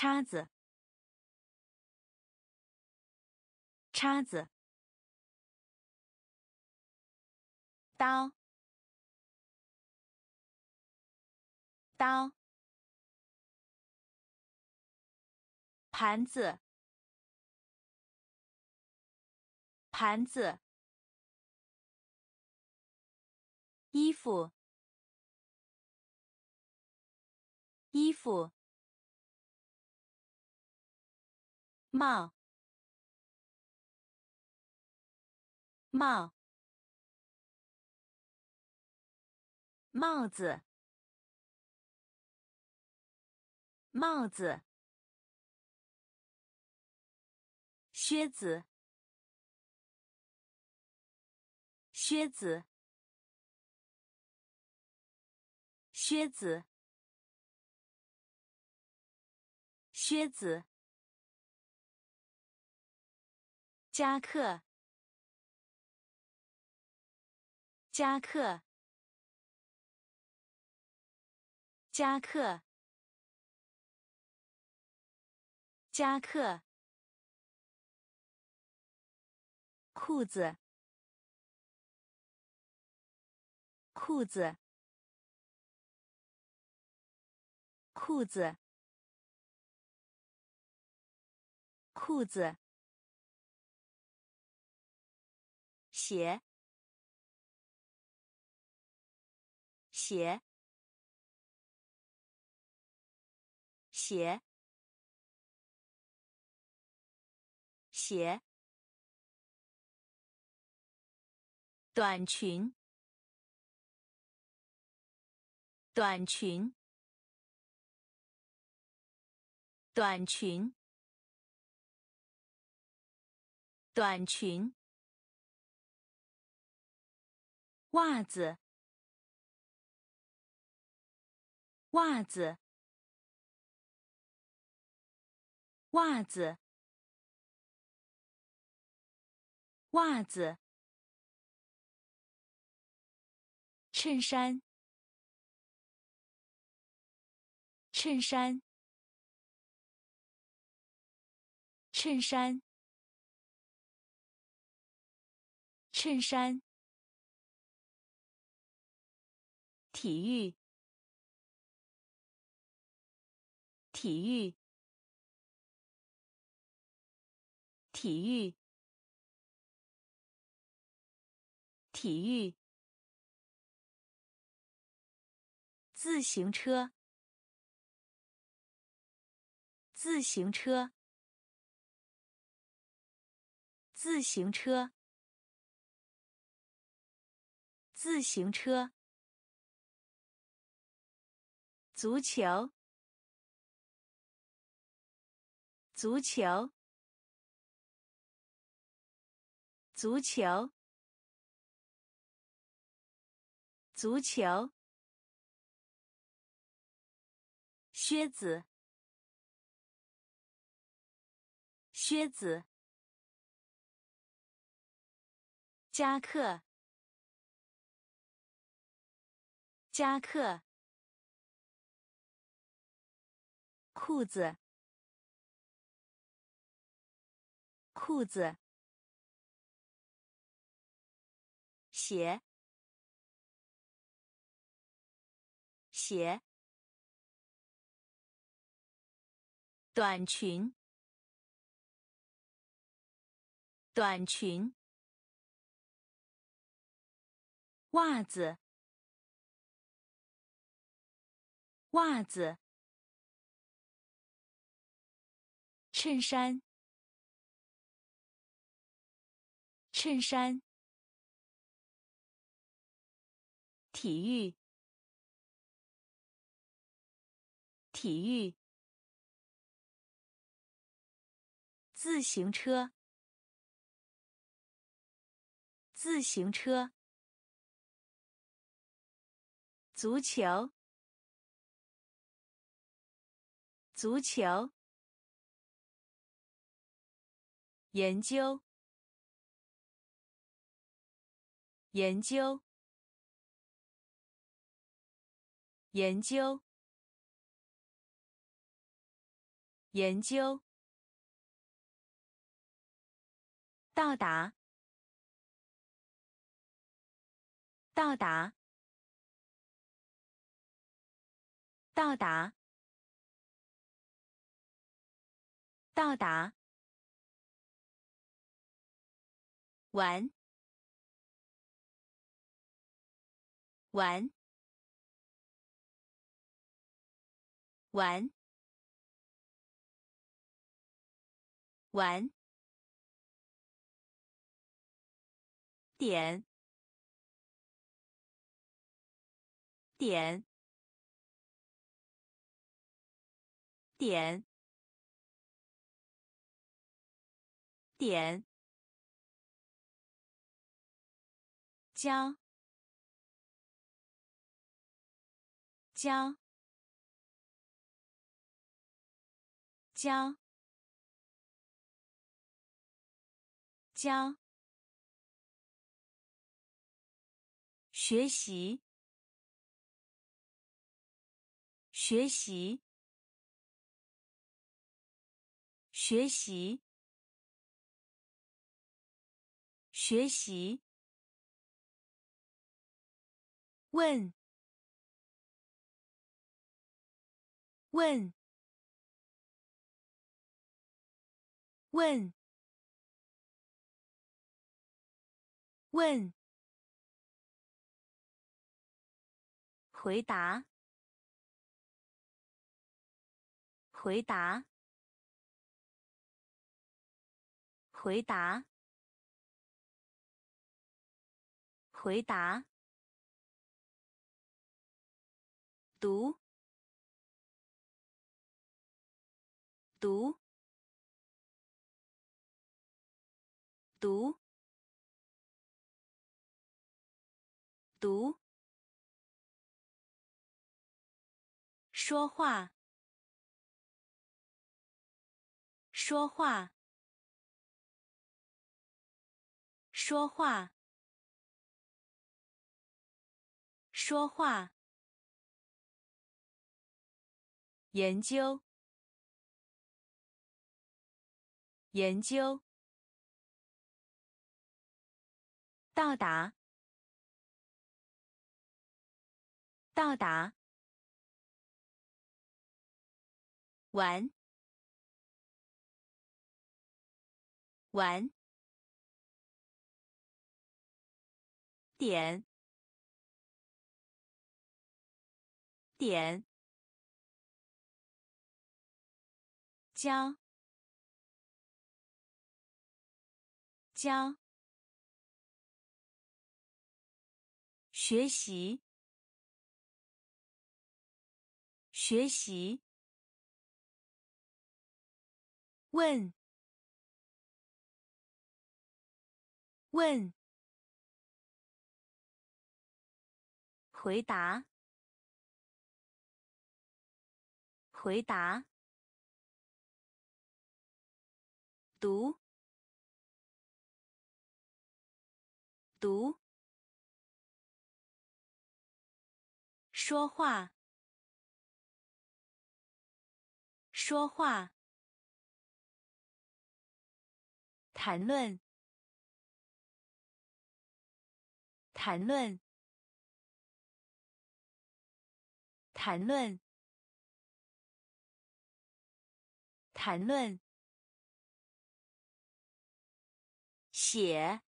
叉子。叉子，刀，刀，盘子，盘子，衣服，衣服，帽。帽，帽子，帽子，靴子，靴子，靴子，靴子。夹克，夹克，夹克，夹克。裤子，裤子，裤子，裤子。鞋，鞋，鞋，鞋。短裙，短裙，短裙，短裙。袜子，袜子，袜子，袜子。衬衫，衬衫，衬衫，衬衫。体育，体育，体育，体育。自行车，自行车，自行车，自行车。足球，足球，足球，足球。靴子，靴子。夹克，夹克。裤子，裤子，鞋，鞋，短裙，短裙，袜子，袜子。衬衫，衬衫。体育，体育。自行车，自行车。足球，足球。研究，研究，研究，研究。到达，到达，到达，到达。玩，玩，玩，玩。点，点，点，点，交，交，交，交。学习，学习，学习，学习。问，问，问，问。回答，回答，回答，回答。读，读，读，读。说话，说话，说话，说话。研究，研究。到达，到达。玩，玩，点，点，交，交，学习，学习。问，问，回答，回答，读，读，说话，说话。谈论，谈论，谈论，谈论。写，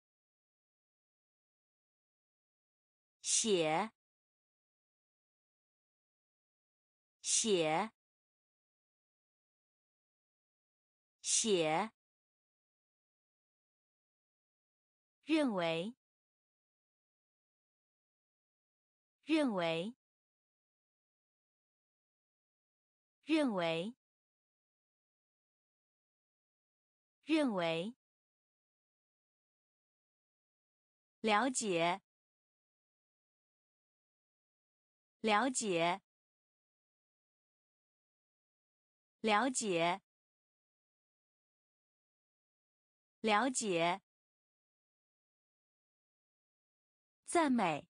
写，写，写。认为，认为，认为，认为，了解，了解，了解，了解。赞美，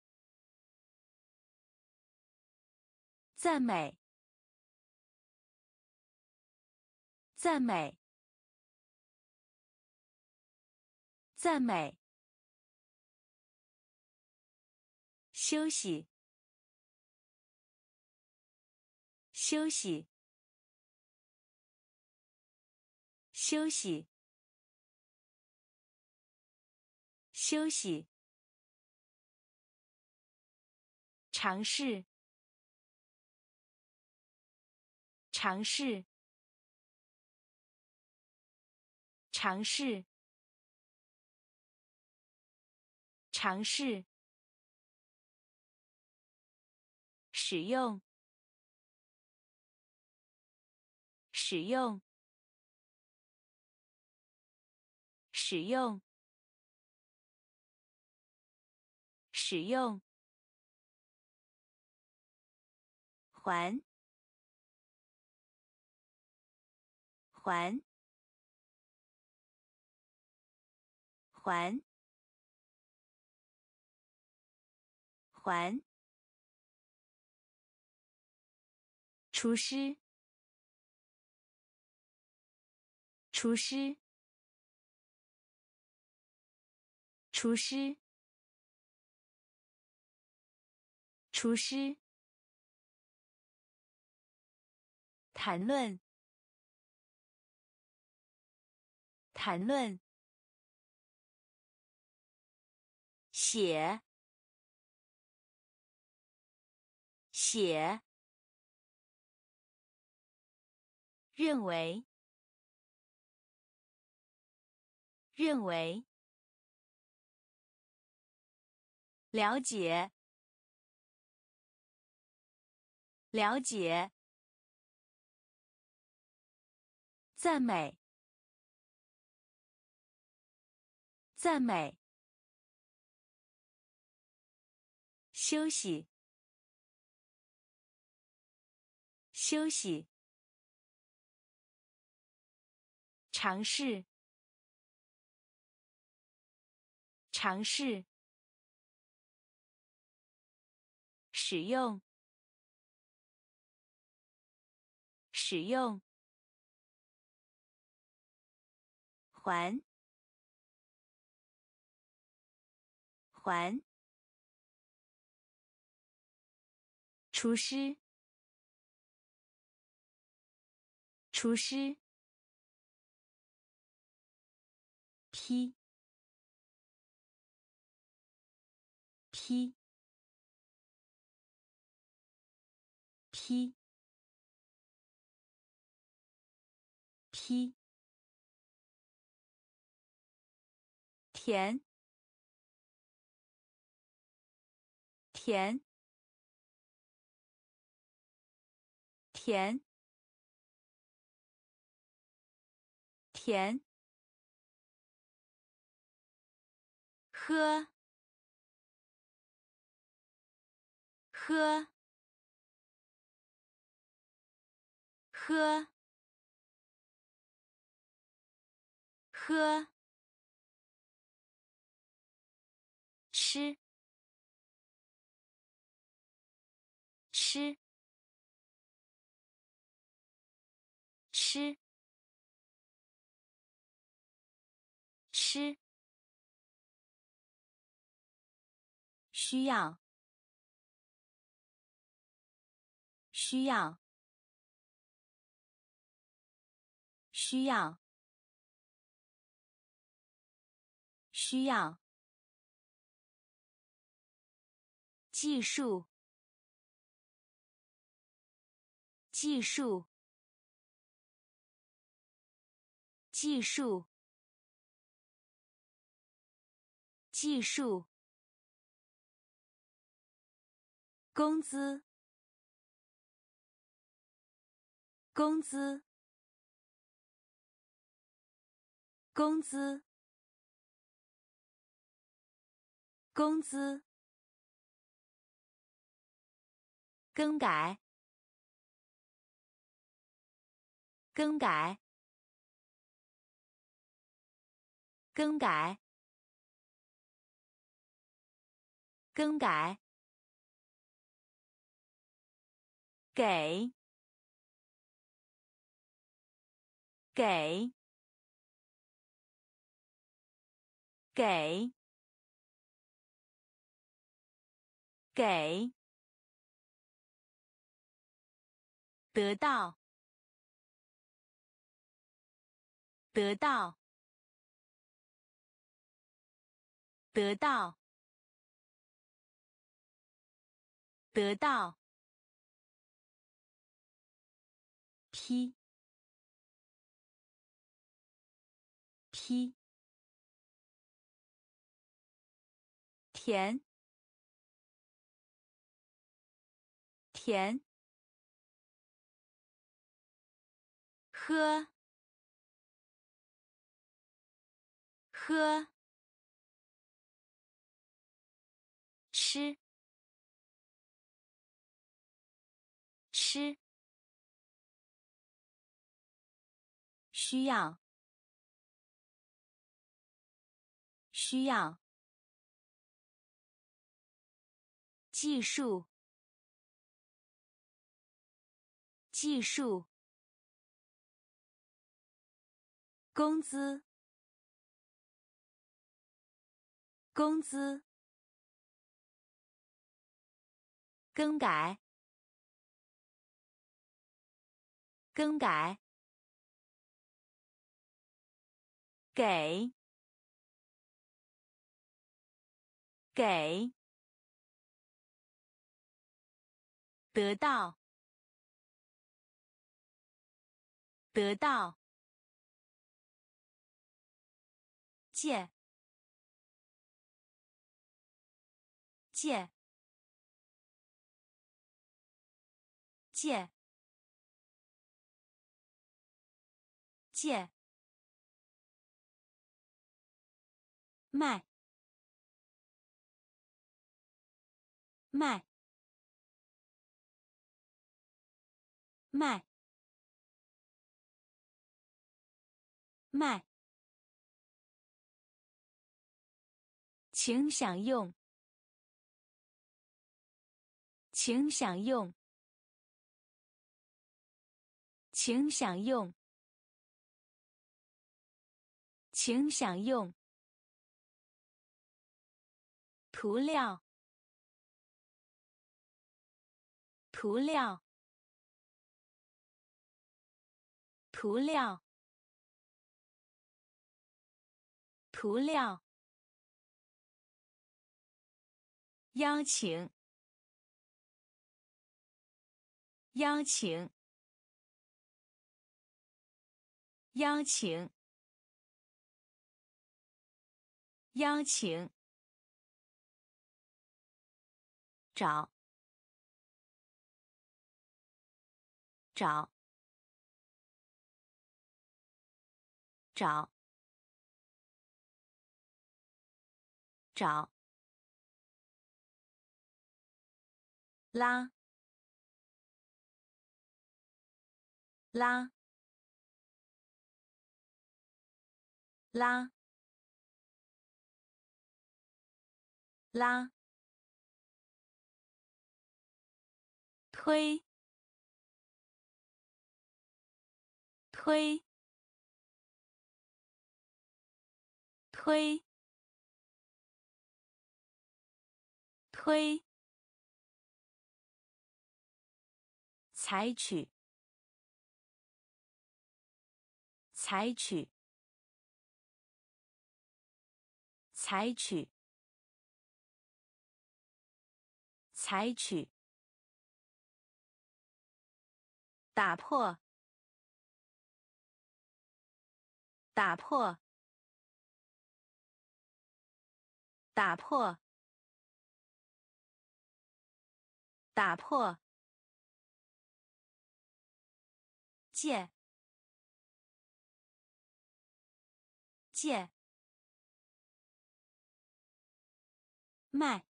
赞美，赞美，赞美。休息，休息，休息，休息。尝试，尝试，尝试，尝试。使用，使用，使用，使用，还，还，还，还。厨师，厨师，厨师，厨师。谈论，谈论。写，写。认为，认为，了解，了解，赞美，赞美，休息，休息。尝试，尝试，使用，使用，还，还，厨师，厨师。批，批，批，批，甜，甜，甜，甜。喝，喝，喝，喝，吃，吃，吃，需要，需要，需要，需要。技术，技术，技术，技术。工资，工资，工资，工资，更改，更改，更改，更改。给，给，给，给，得到，得到，得到，得到。批，批，甜，甜，喝，喝，吃，吃，需要，需要，技术，技术，工资。工资，更改，更改，给，给，得到，得到，借。借，借，借，卖，卖，卖，卖，请享用。请享用，请享用，请享用。涂料，涂料，涂料，涂料。邀请。邀请，邀请，邀请，找，找，找，找，拉。拉，拉，拉，推，推，推，推，采取。采取，采取，采取，打破，打破，打破，打破，借。借，卖，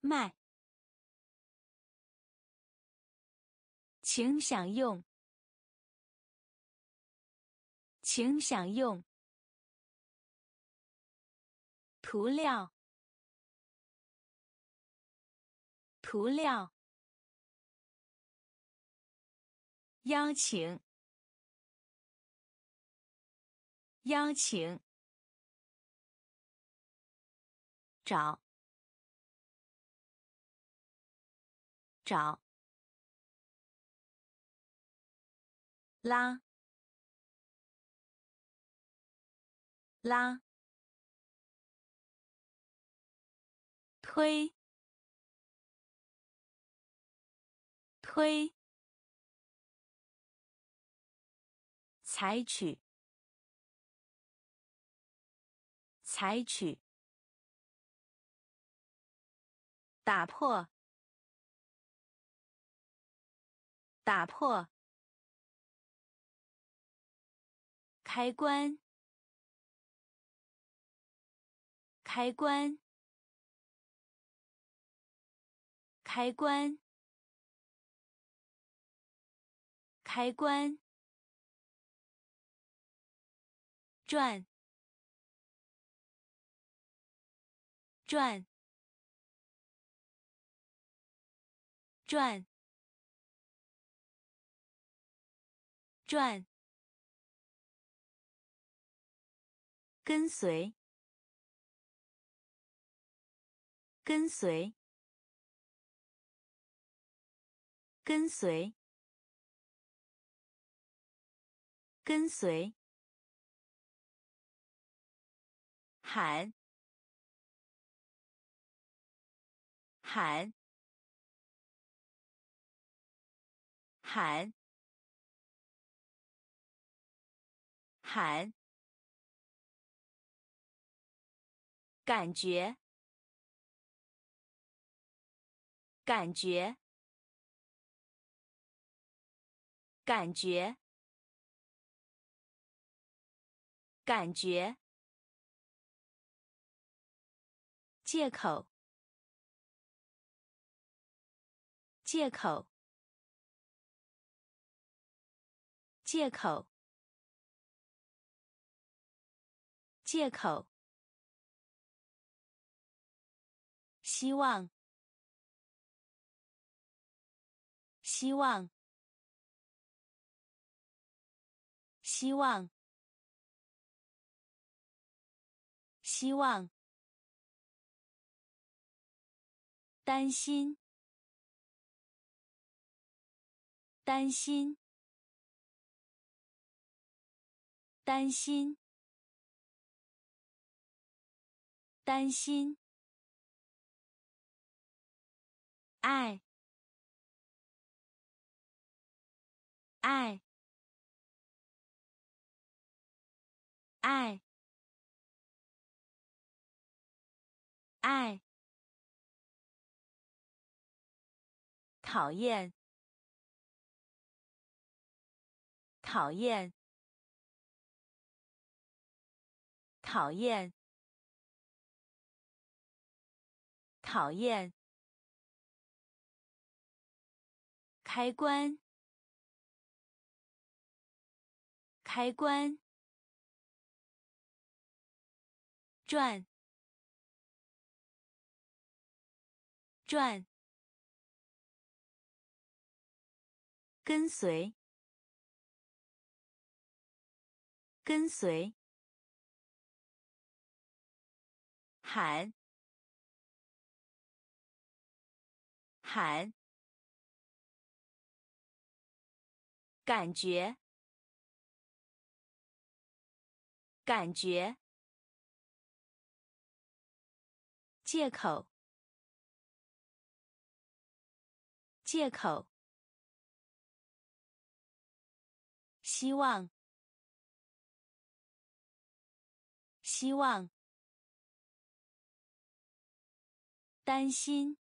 卖，请享用，请享用，涂料，涂料，邀请。邀请，找，找，拉，拉，推，推，采取。采取，打破，打破，开关，开关，开关，开关，转，转，转，转。跟随，跟随，跟随，跟随，喊，喊，喊，喊。感觉，感觉，感觉，感觉。借口，借口，借口，借口。希望，希望，希望，希望。担心，担心，担心，担心。爱，爱，爱，爱，讨厌，讨厌，讨厌，讨厌。开关，开关，转，转，跟随，跟随，喊，喊。感觉，感觉。借口，借口。希望，希望。担心，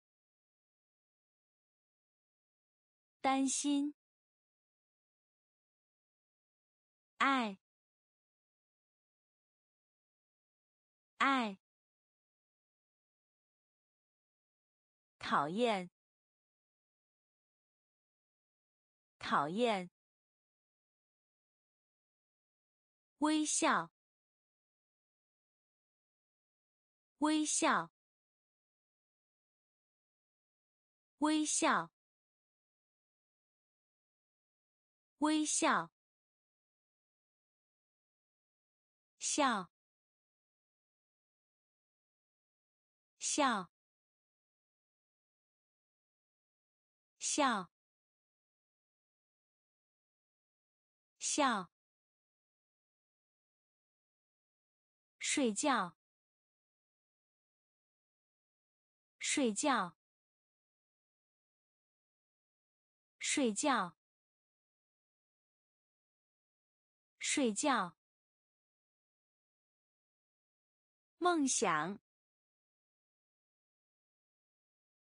担心。爱，爱，讨厌，讨厌，微笑，微笑，微笑，微笑。笑，笑，笑，笑，睡觉，睡觉，睡觉，睡觉。梦想，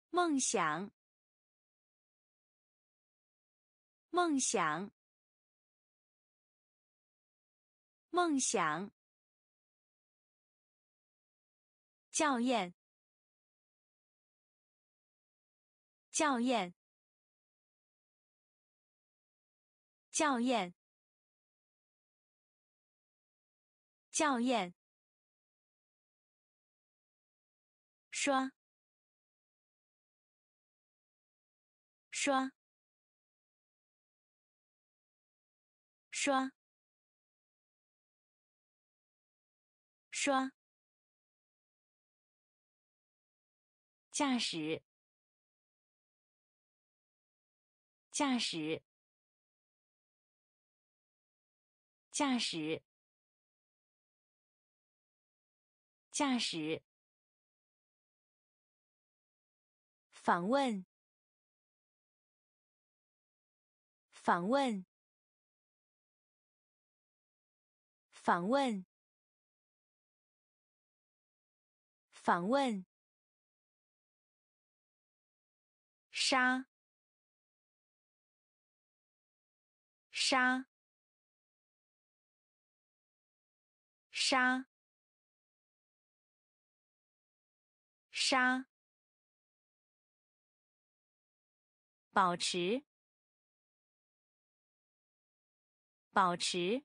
梦想，梦想，梦想。校验。校验。校验。校验。刷。刷。刷。刷。驾驶。驾驶。驾驶。驾驶。访问。访问。访问。访问。杀。杀。杀。杀。保持。保持。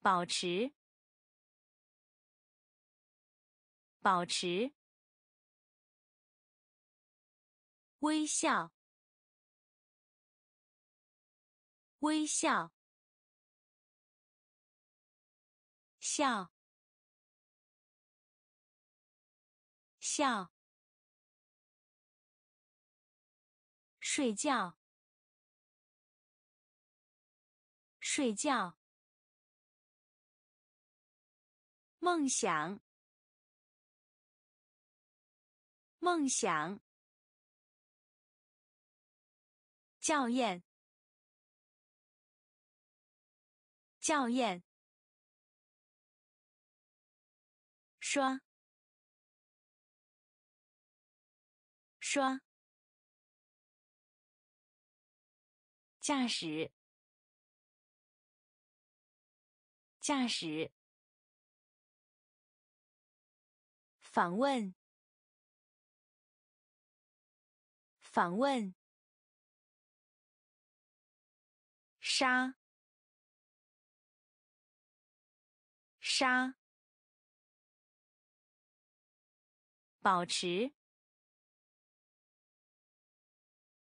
保持。保持。微笑。微笑。笑。笑。睡觉。睡觉。梦想。梦想。校验。校验。刷。刷。驾驶。驾驶。访问。访问。杀。杀。保持。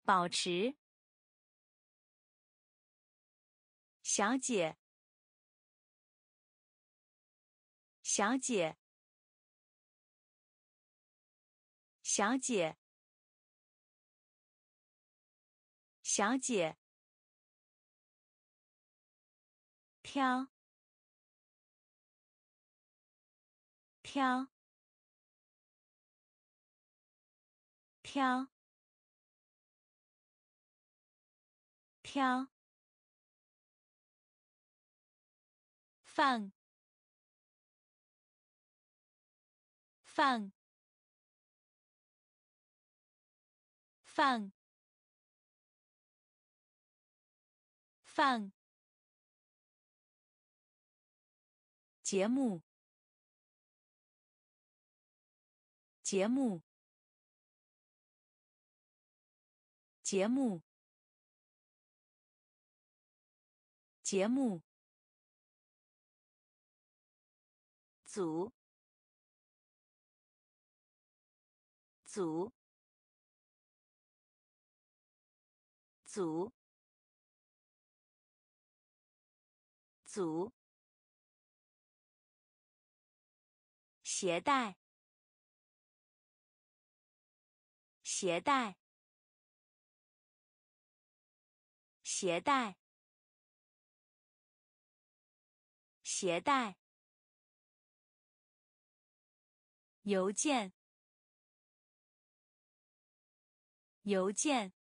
保持。小姐。小姐。小姐。小姐。挑，挑，挑，挑，放，放，放，放。节目，节目，节目，节目，组，组，组，组。携带，携带，携带，携带。邮件，邮件，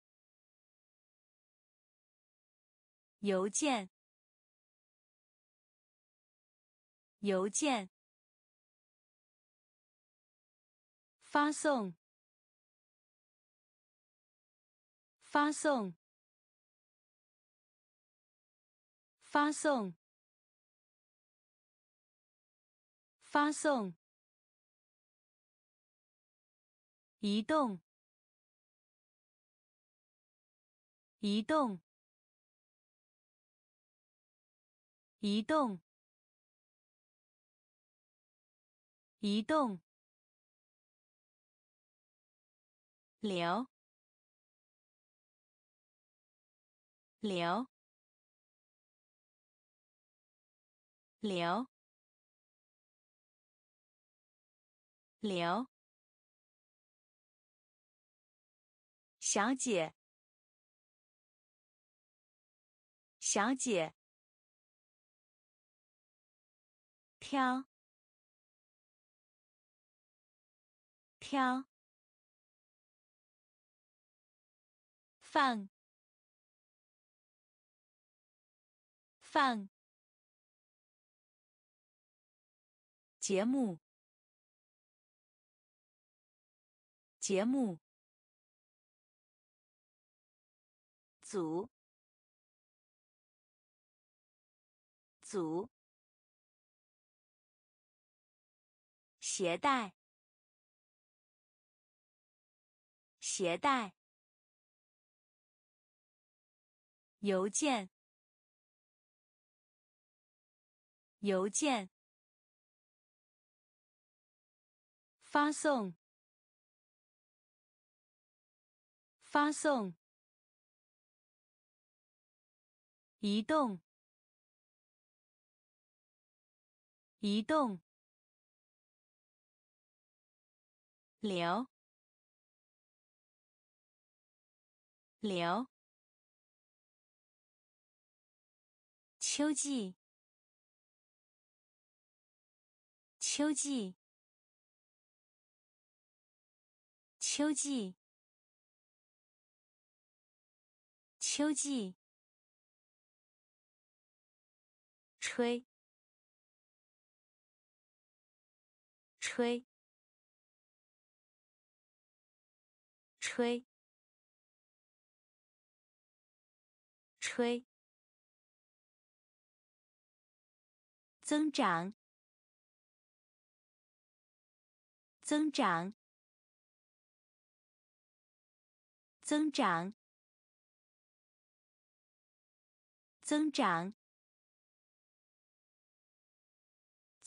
邮件，邮件。发送，发送，发送，发送，移动，移动，移动，移动，流，流。流，流，小姐，小姐，挑，挑，放，放。节目，节目，组，组，携带，携带，邮件，邮件。发送，发送，移动，移动，流，流，秋季，秋季。秋季，秋季，吹，吹，吹，吹，增长，增长。增长，增长。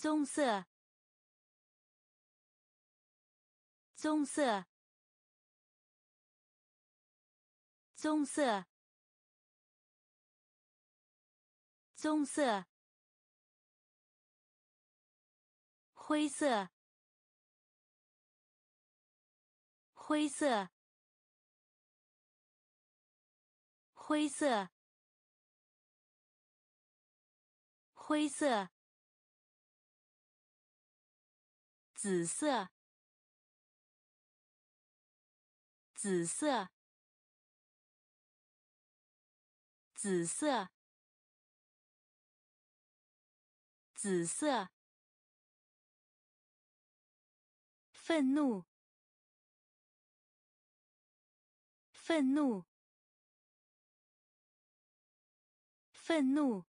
棕色，棕色，棕色，棕色。灰色，灰色。灰色，灰色，紫色，紫色，紫色，紫色，愤怒，愤怒。愤怒，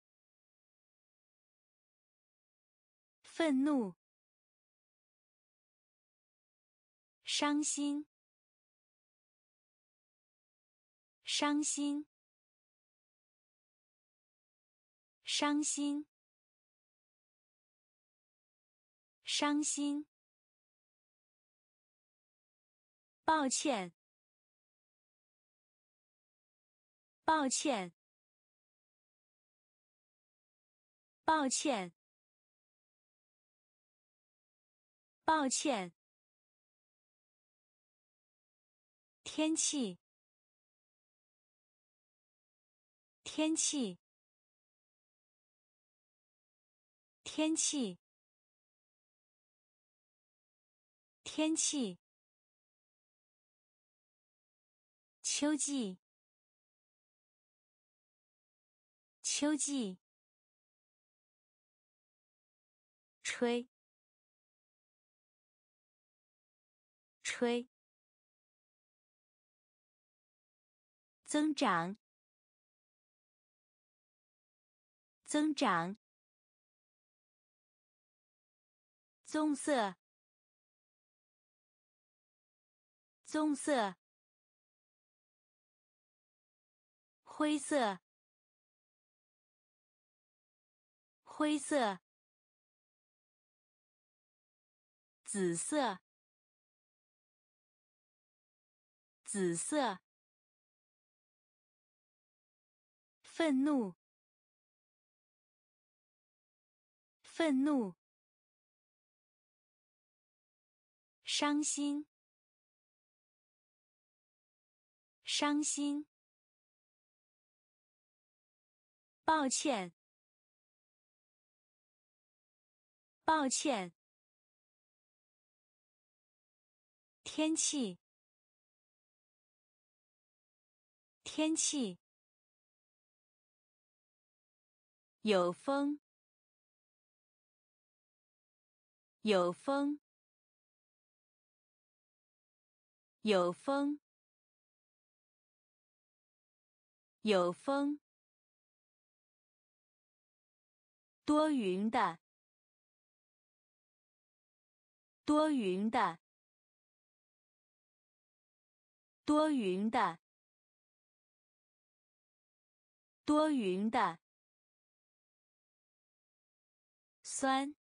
愤怒，伤心，伤心，伤心，伤心。抱歉，抱歉。抱歉，抱歉。天气，天气，天气，天气。秋季，秋季。吹，吹，增长，增长，棕色，棕色，灰色，灰色，紫色，紫色，愤怒。愤怒，伤心，伤心，抱歉，抱歉，天气，天气，有风。有风，有风，有风。多云的，多云的，多云的，多云的，酸。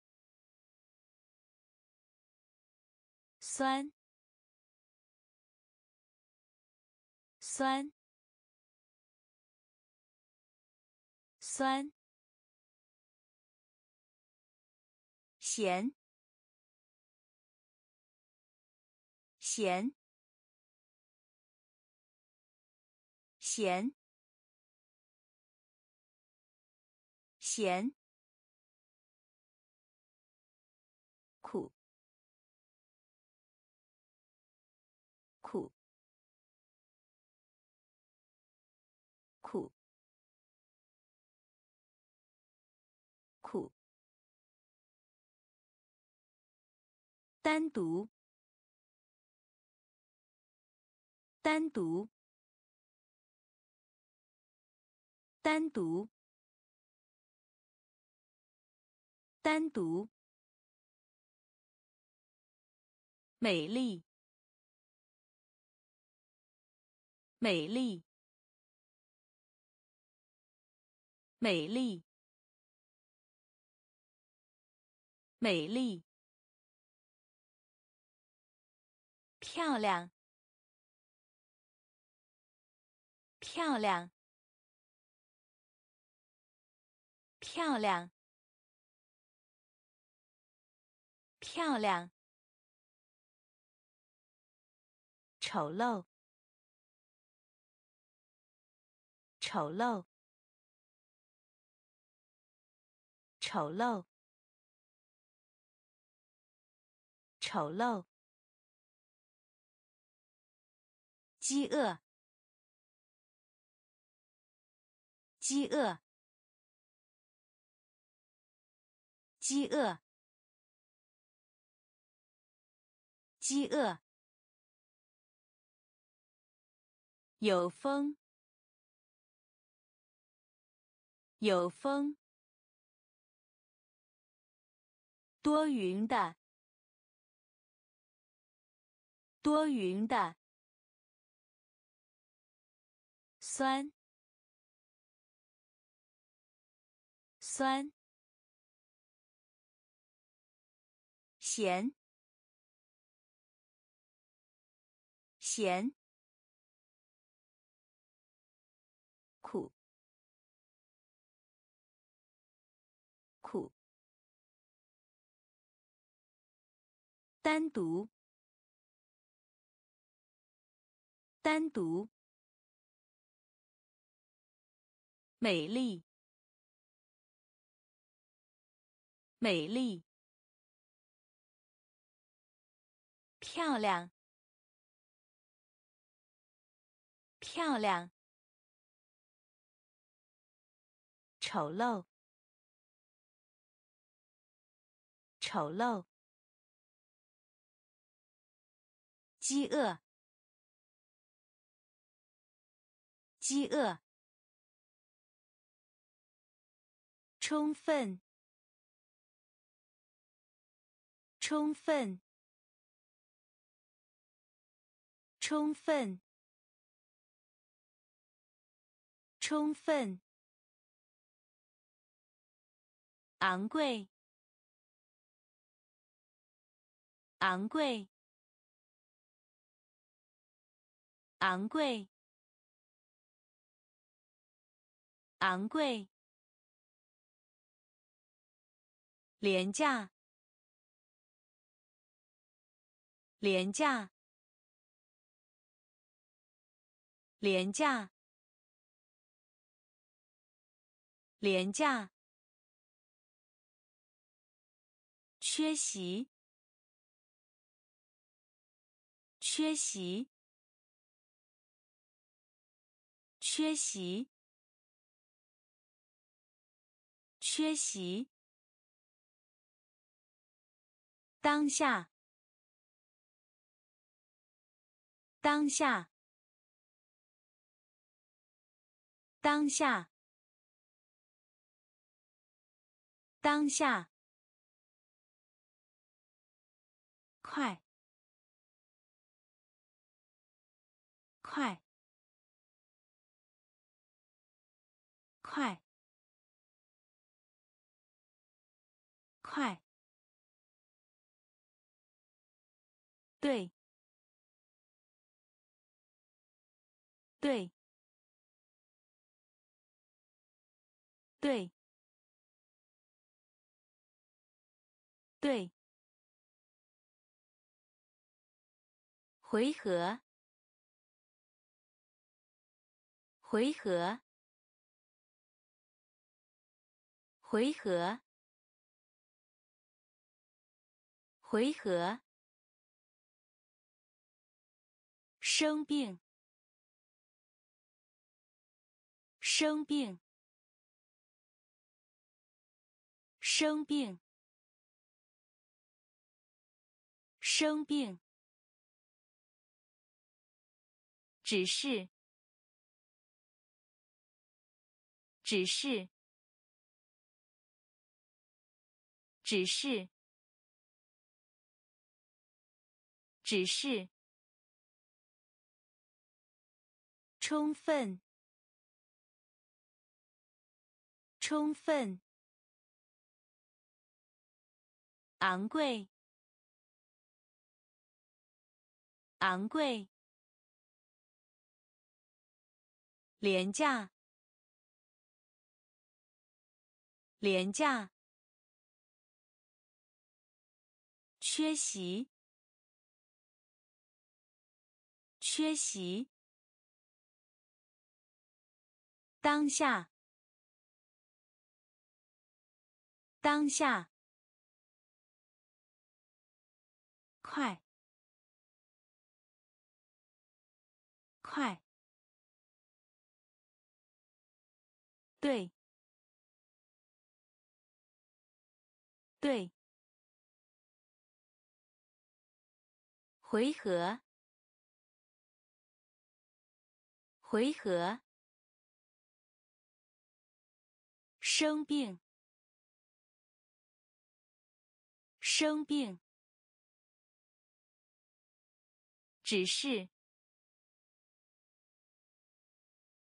酸，酸，酸，咸，咸，咸，咸。单独，单独，单独，单独。美丽。美丽，美丽，美丽，漂亮，漂亮，漂亮，漂亮，丑陋。丑陋，丑陋，丑陋。饥饿，饥饿，饥饿，饥饿。有风。有风，多云的，多云的，酸，酸，咸，咸。苦，苦单独，单独，美丽，美丽，漂亮，漂亮，丑陋。丑陋，饥饿，饥饿，充分，充分，充分，充分，昂贵，昂贵，昂贵。昂贵，廉价，廉价，廉价，廉价，缺席，缺席，缺席。缺席。当下，当下，当下，当下，快，快，快。快，对，对，对，对，回合，回合，回合。回合，生病，生病，生病，生病，只是，只是，只是。只是充分，充分，昂贵，昂贵，廉价，廉价，缺席。缺席。当下，当下，快，快，对，对，回合。回合，生病，生病，只是，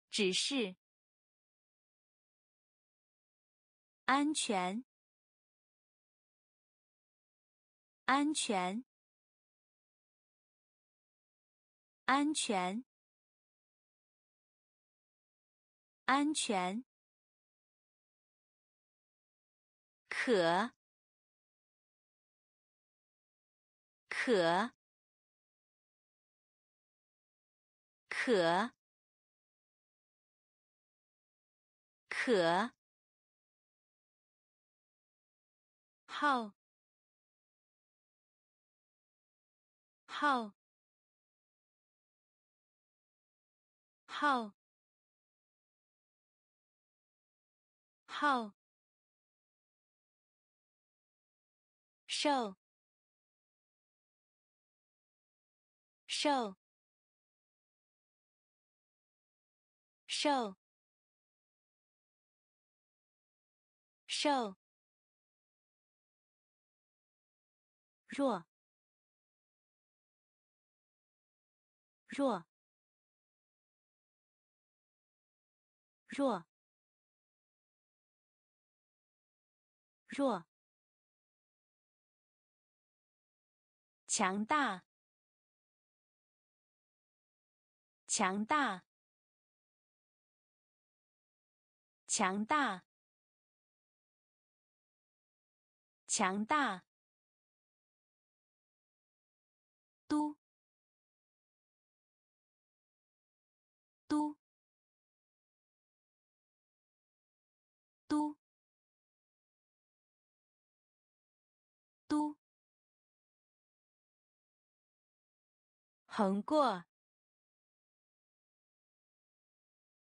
只是，安全，安全，安全。安全，可，可，可，可，号，号，号。号，瘦，瘦，瘦，瘦，弱，弱，弱，弱，强大，强大，强大。强大，都，都，都，都，横过，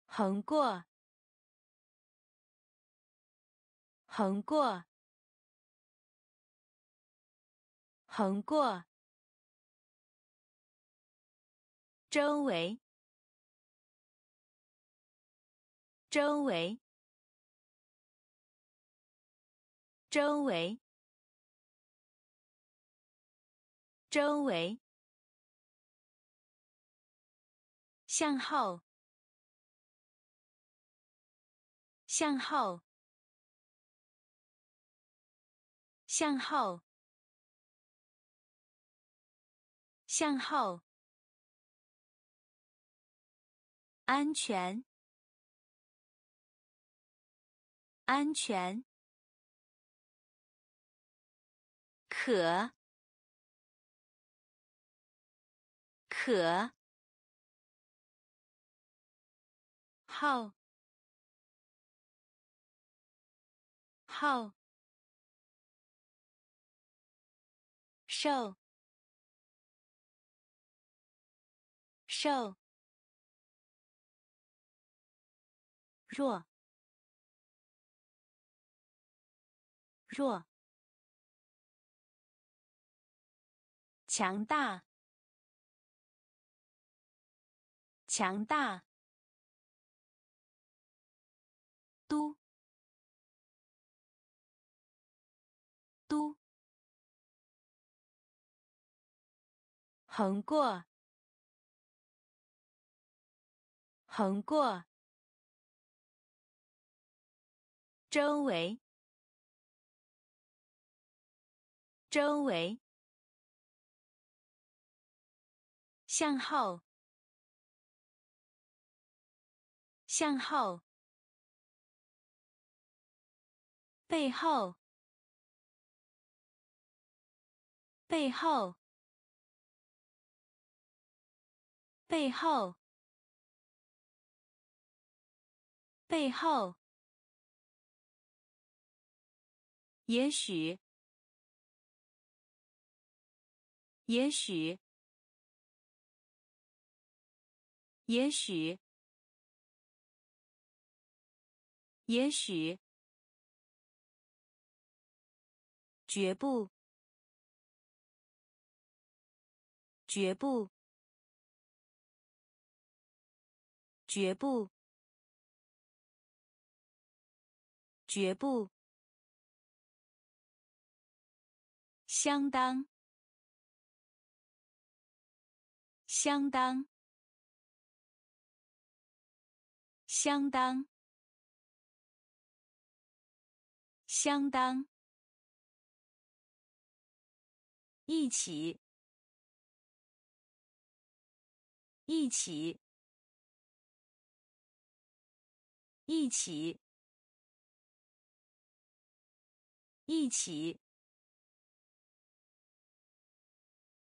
横过，横过。横过，周围，周围，周围，周围，向后，向后，向后。向后，安全，安全，可，可，号，号，瘦。瘦，弱，弱，强大，强大，嘟，嘟，横过。横过，周围，周围，向后，向后，背后，背后，背后。背后，也许，也许，也许，也许，绝不，绝不，绝不。绝不，相当，相当，相当，相当，一起，一起，一起。一起。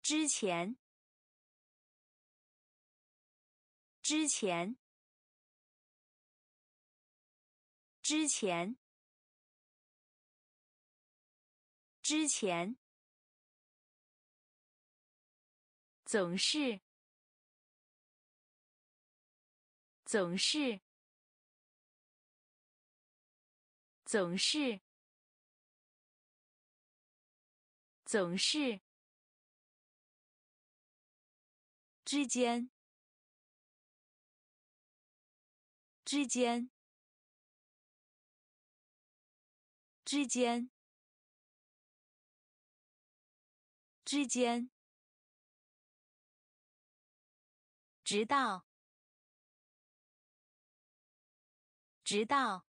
之前。之前。之前。之前。总是。总是。总是。总是之间，之间，之间，之间，直到，直到，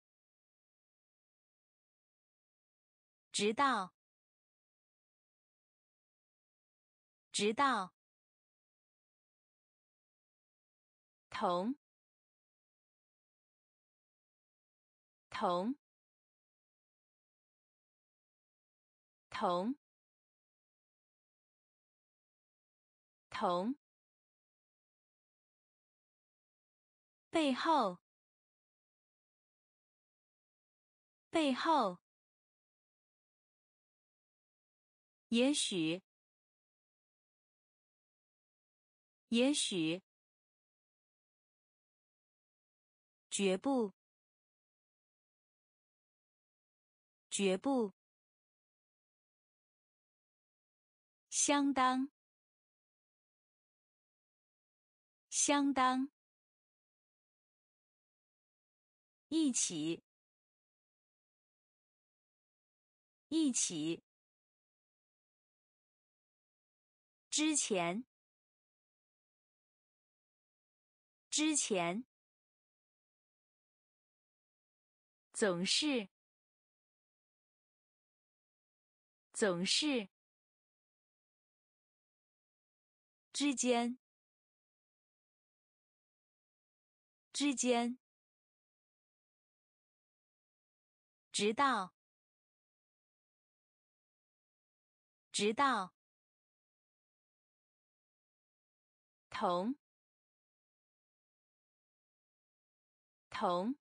直到，直到。同，同，同，同，背后，背后，也许，也许。绝不，绝不，相当，相当，一起，一起，之前，之前。总是，总是，之间，之间，直到，直到，同，同。